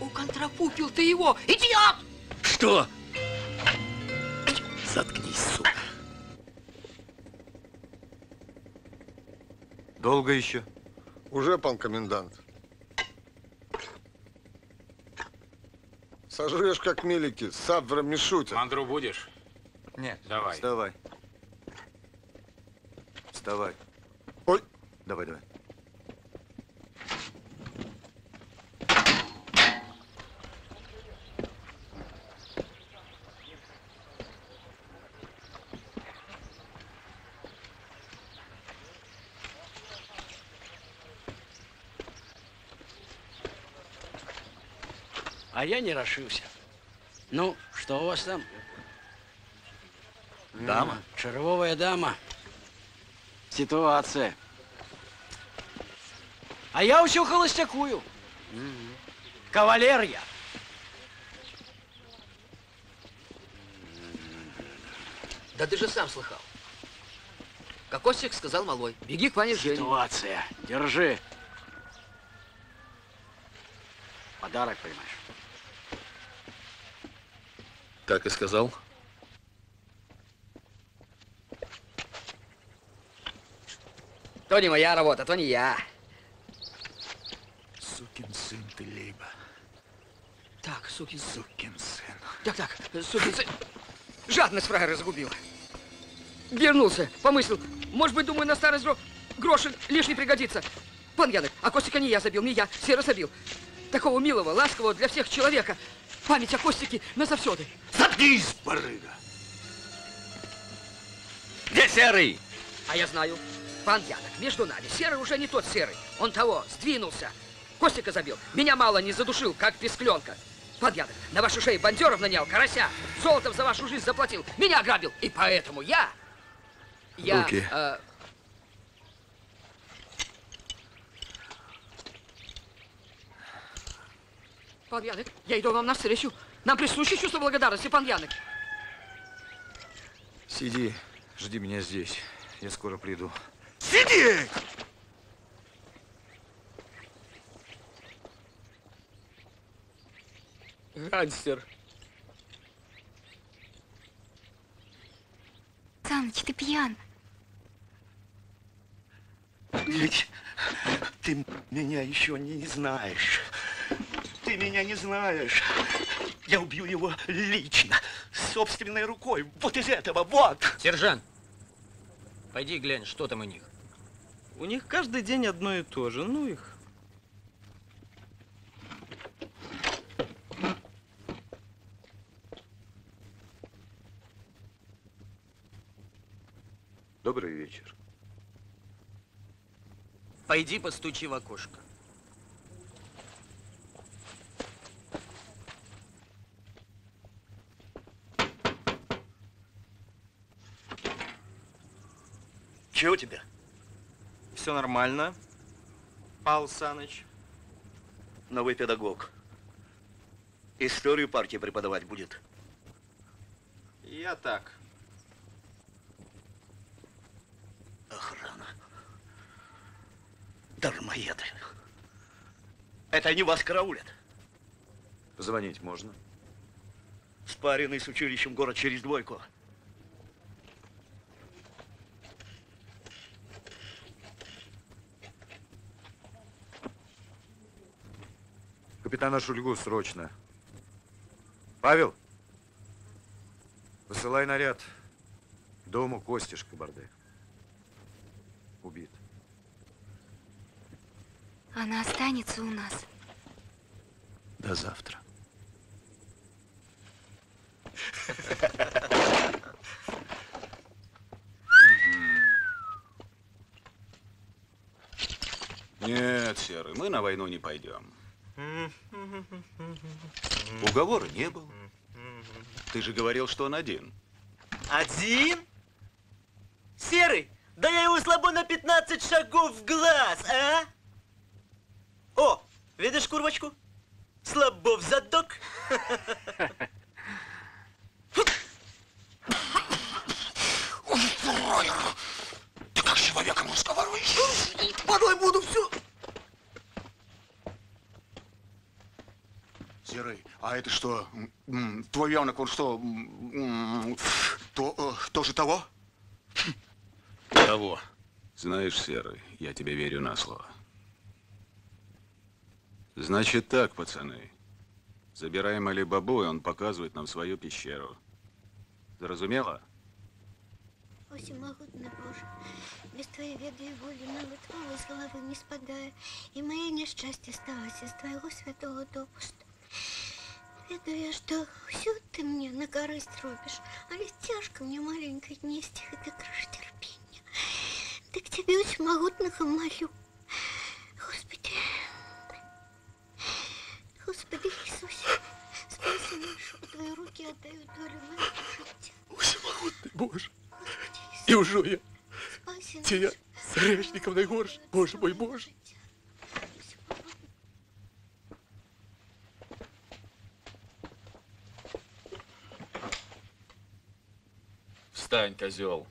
Уконтропупил ты его, идиот! Что? Заткнись, сука. Долго еще? Уже, пан комендант. Сожрешь, как милики, с сабвером шутят. Мандру будешь? Нет. Давай. Вставай. Вставай. Ой. Давай, давай. А я не расшился. Ну, что у вас там? Дама. Червовая дама. Ситуация. А я усё холостякую. Кавалер я. Да ты же сам слыхал. Как Костик сказал малой, беги к Ване Жене. Ситуация. Держи. Подарок, понимаешь. Так и сказал? То не моя работа, то не я. Сукин сын ты, Лейба. Так, сукин сын. Сукин сын. Так, так, сукин сын. Жадность фраера загубил. Вернулся, помыслил. Может быть, думаю, на старость гро... грошек лишний пригодится. Пан Янок, а Костика не я забил, не я, Сера забил. Такого милого, ласкового для всех человека. Память о Костике назавсёды. Заткнись, барыга! Где Серый? А я знаю. Пан Янок, между нами, Серый уже не тот Серый. Он того, сдвинулся. Костика забил. Меня мало не задушил, как пескленка. Пан Янок, на вашу шею бандеров нанял, карася. Золотом за вашу жизнь заплатил. Меня ограбил. И поэтому я... Я... Руки. э, Пан Янок, я иду вам навстречу. Нам присуще чувство благодарности, пан Янок. Сиди, жди меня здесь. Я скоро приду. Сиди! Гангстер. Саныч, ты пьян. Ведь ты меня еще не знаешь. Ты меня не знаешь. Я убью его лично, собственной рукой. Вот из этого, вот. Сержант, пойди глянь, что там у них. У них каждый день одно и то же. Ну их. Добрый вечер. Пойди постучи в окошко. Чего тебе? Все нормально, Павел Саныч. Новый педагог. Историю партии преподавать будет. Я так. Охрана. Дармоеды. Это они вас караулят. Позвонить можно? Спаренный с училищем город через двойку. Капитана Шульгу срочно. Павел, посылай наряд к дому Кости Шкабарды. Убит. Она останется у нас. До завтра. Нет, Серый, мы на войну не пойдем. Уговора не было. Ты же говорил, что он один. Один? Серый, да я его слабо на 15 шагов в глаз, а? О, видишь курвочку? Слабо в задок. Ты как с человеком разговариваешь? Водой буду все. Серый, а это что? Твой ребенок, он что? То, э, тоже того? Того. Знаешь, Серый, я тебе верю на слово. Значит так, пацаны. Забираем Алибабу, и он показывает нам свою пещеру. Заразумело? О, всемогутный Боже, без твоей веды и воли навод волос с головы не спадая, и мое несчастье сталось из твоего святого допуста. Веду я, что все ты мне на корысть робишь, а ведь тяжко мне маленькой нести и до крыши терпения. Да к тебе у всемогутного молю. Господи, Господи Иисусе, спаси нашу, твои руки отдаю долю мою життя. Всемогутний Боже, і вже я, Спаси ці я з грешником найгорше, Боже мой Боже. Встань, козел.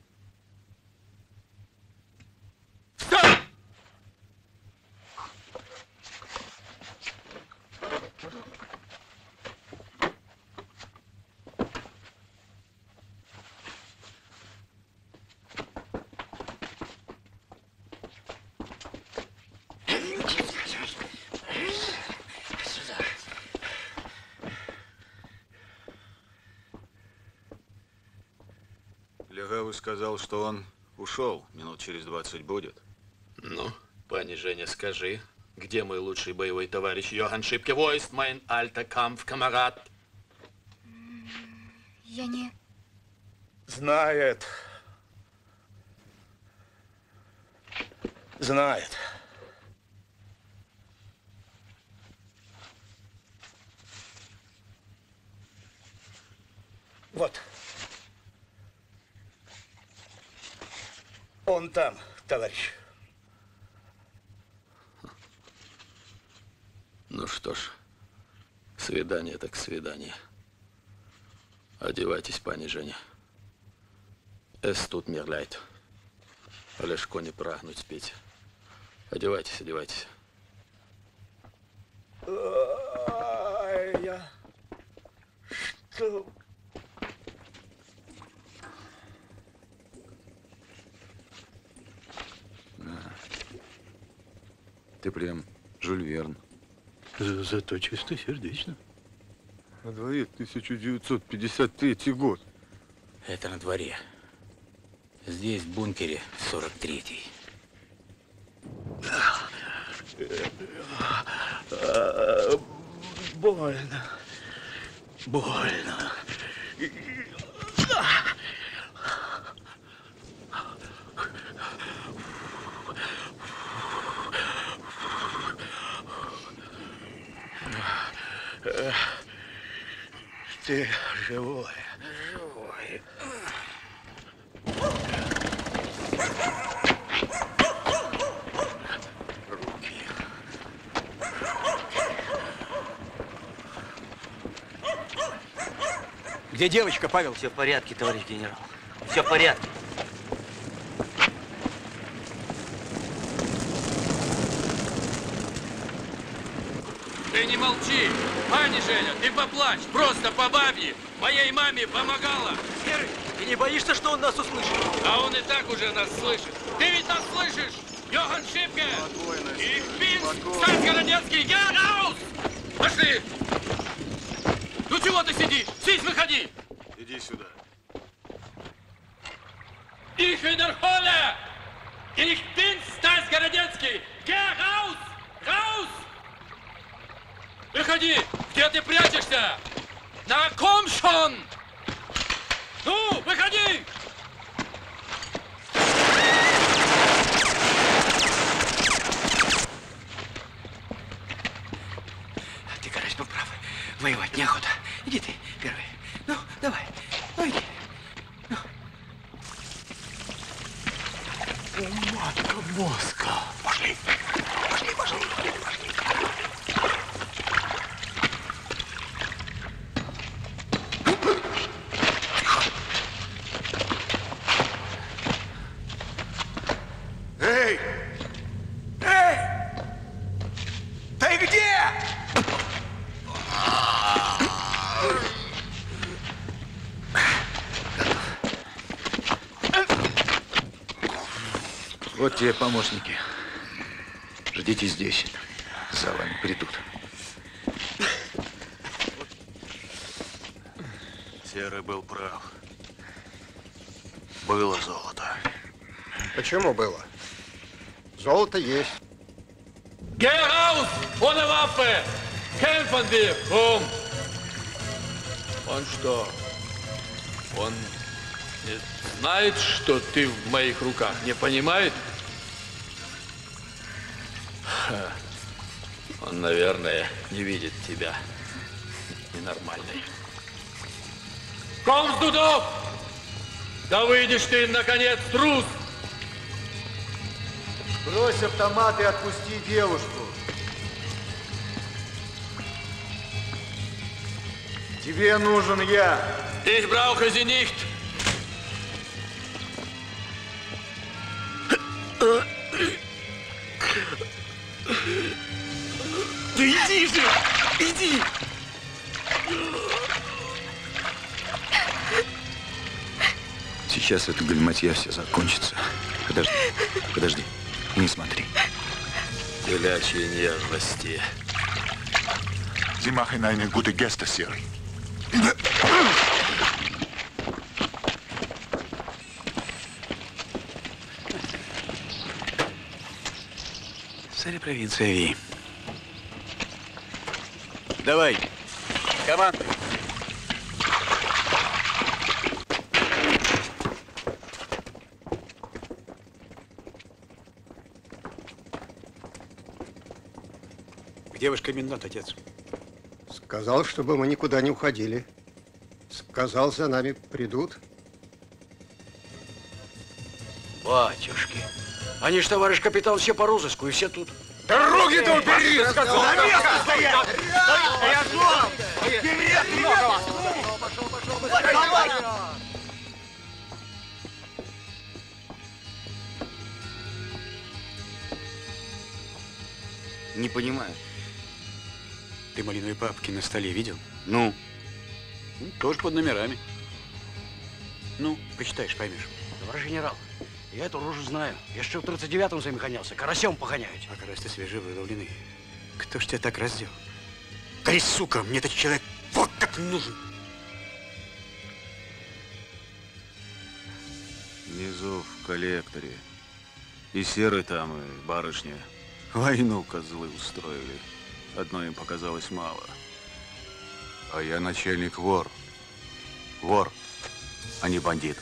Сказал, что он ушел. Минут через 20 будет. Ну, пани Женя, скажи, где мой лучший боевой товарищ Йоганн Шипке? Wo ist mein alter Kampfkamerad? Я не... Знает. Знает. Вот. Он там, товарищ. Ну что ж, свидание так свидание. Одевайтесь, пани Женя. Es tut mir leid. Олежко не прагнуть спеть. Одевайтесь, одевайтесь. Ай, я... Что? Ты прям Жюль Верн. За- Зато чистосердечно. На дворе 1953 год. Это на дворе. Здесь, в бункере, 43-й. А, Больно. Больно. Ты живой. Живой. Где девочка, Павел? Все в порядке, товарищ генерал. Все в порядке. Ты не молчи! Пани Женя, ты поплачь! Просто по бабье! Моей маме помогала! Серый, ты не боишься, что он нас услышит? А он и так уже нас слышит! Ты ведь нас слышишь? Йохан Шипке! И Пинс! Статсгородецкий! Гераус! Пошли! Ну чего ты сидишь? Сись, выходи! Иди сюда. Ich wiederhole! Ich bin Стас-Городецкий! Geh raus! Raus! Выходи! Где ты прячешься? На ком schon? Ну, выходи! Ты, Карась, был прав. Воевать неохота. Иди ты первый. Ну, давай. Ну, иди. Матка боска. Пошли. Пошли, пошли. Эй! Эй! Ты где? Тебе помощники. Ждите здесь. За вами придут. Серый был прав. Было золото. Почему было? Золото есть. Waffe! Kämpfen wir! Бум! Он что? Он не знает, что ты в моих руках? Не понимает? Наверное, не видит тебя. Ненормальный. Комс Дудов! Да выйдешь ты, наконец, трус! Брось автомат и отпусти девушку. Тебе нужен я. Ich brauche sie nicht. Сейчас эта гальматья вся закончится. Подожди, подожди. Не смотри. Телячьи нежности. Sie machen eine gute Geste, Sir. Царь провинция Ви. Давай. Команда. Где ваш комендант, отец? Сказал, чтобы мы никуда не уходили. Сказал, за нами придут. Батюшки. Они ж, товарищ капитан, все по розыску, и все тут. Да руки-то убери, сказал! На место стоять! Я ждал! Вперед, много вас! Не понимаю. Ты малиновые папки на столе видел? Ну? Ну, Тоже под номерами. Ну, почитаешь, поймешь. Товарищ генерал, я эту рожу знаю. Я еще в 39-м за ними гонялся. Карасем погоняют. А карась-то свежевыдавленный. Кто ж тебя так раздел? Карась, сука, мне этот человек вот как нужен. Внизу в коллекторе. И серый там, и барышня. Войну козлы устроили. Одно им показалось мало. А я начальник вор. Вор, а не бандит.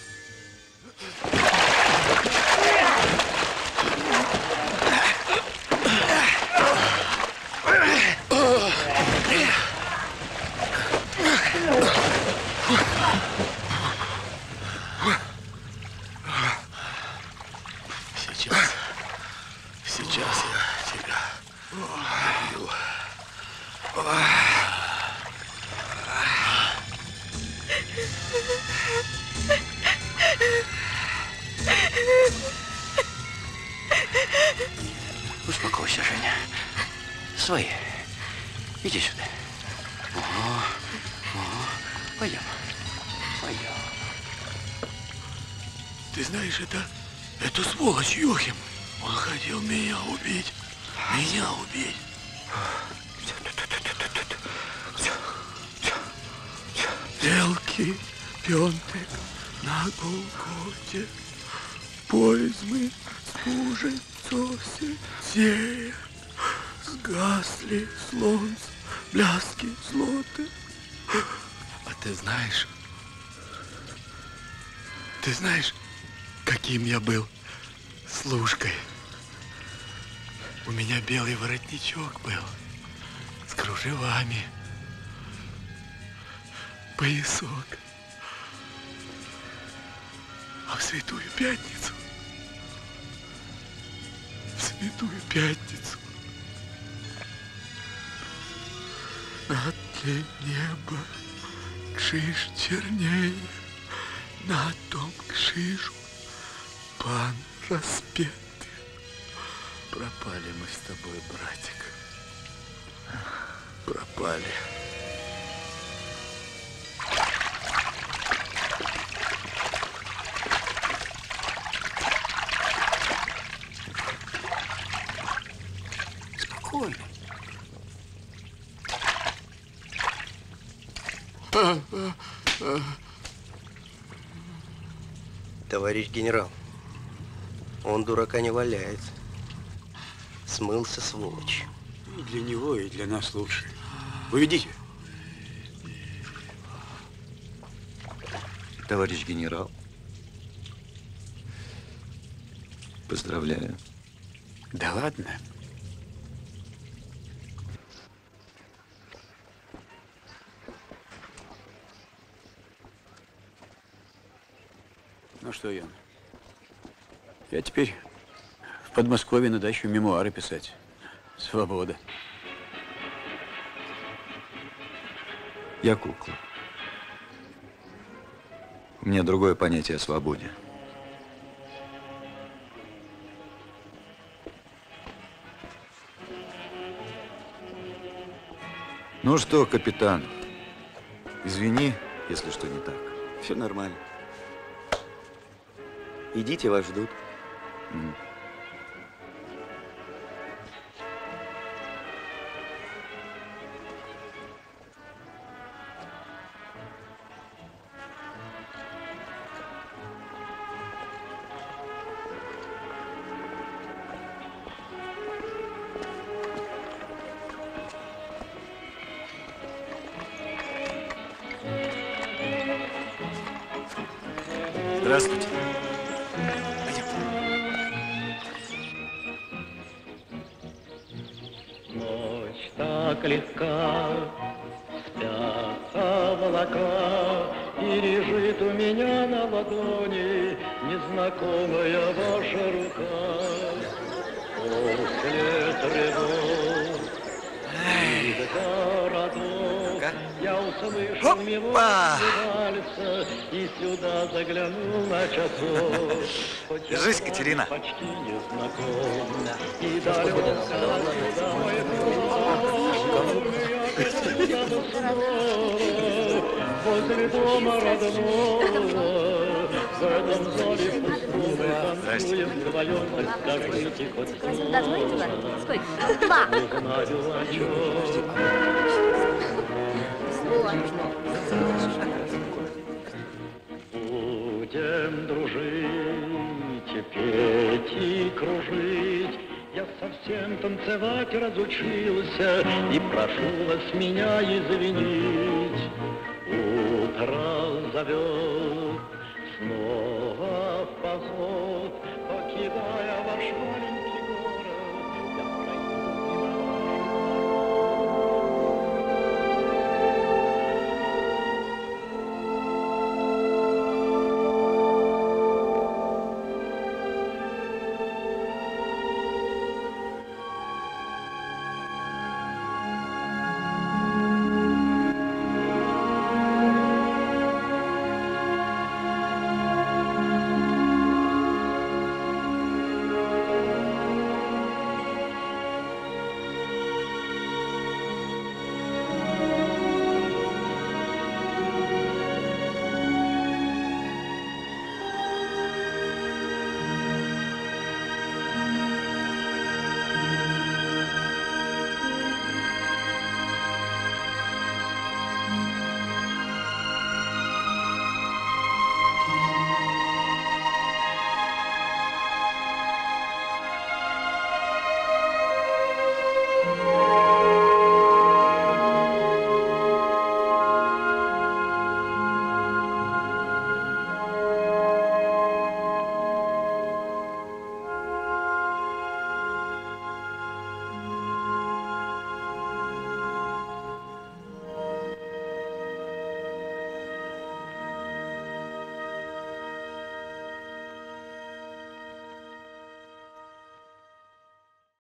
Кружевами, поясок. А в Святую Пятницу, в Святую Пятницу на тле неба крыш чернее, на том крышу пан распет. Пропали мы с тобой, братик. Пропали. Спокойно. Товарищ генерал, он дурака не валяет. Смылся, сволочь. И для него, и для нас лучше. Вы ведите. Товарищ генерал, поздравляю. Да ладно. Ну что, Ян, я теперь в Подмосковье на дачу мемуары писать. Свобода. Я кукла. У меня другое понятие о свободе. Ну что, капитан, извини, если что не так. Все нормально. Идите, вас ждут. М. ладони Незнакомая ваша рука. После тревог и городов Я услышал мелодию И сюда заглянул на часов. Держись, Катерина. почти не знаком, И далек отсюда мой дом. Я возле дома родного В этом зале пустом мы танцуем вдвоем Так скажите хоть слово Дозвольте вас? Сколько? Два. Будем дружить, петь и кружить. Я совсем танцевать разучился, И прошу вас меня извинить. Утро зовет снова в поход, Покидая ваш маленький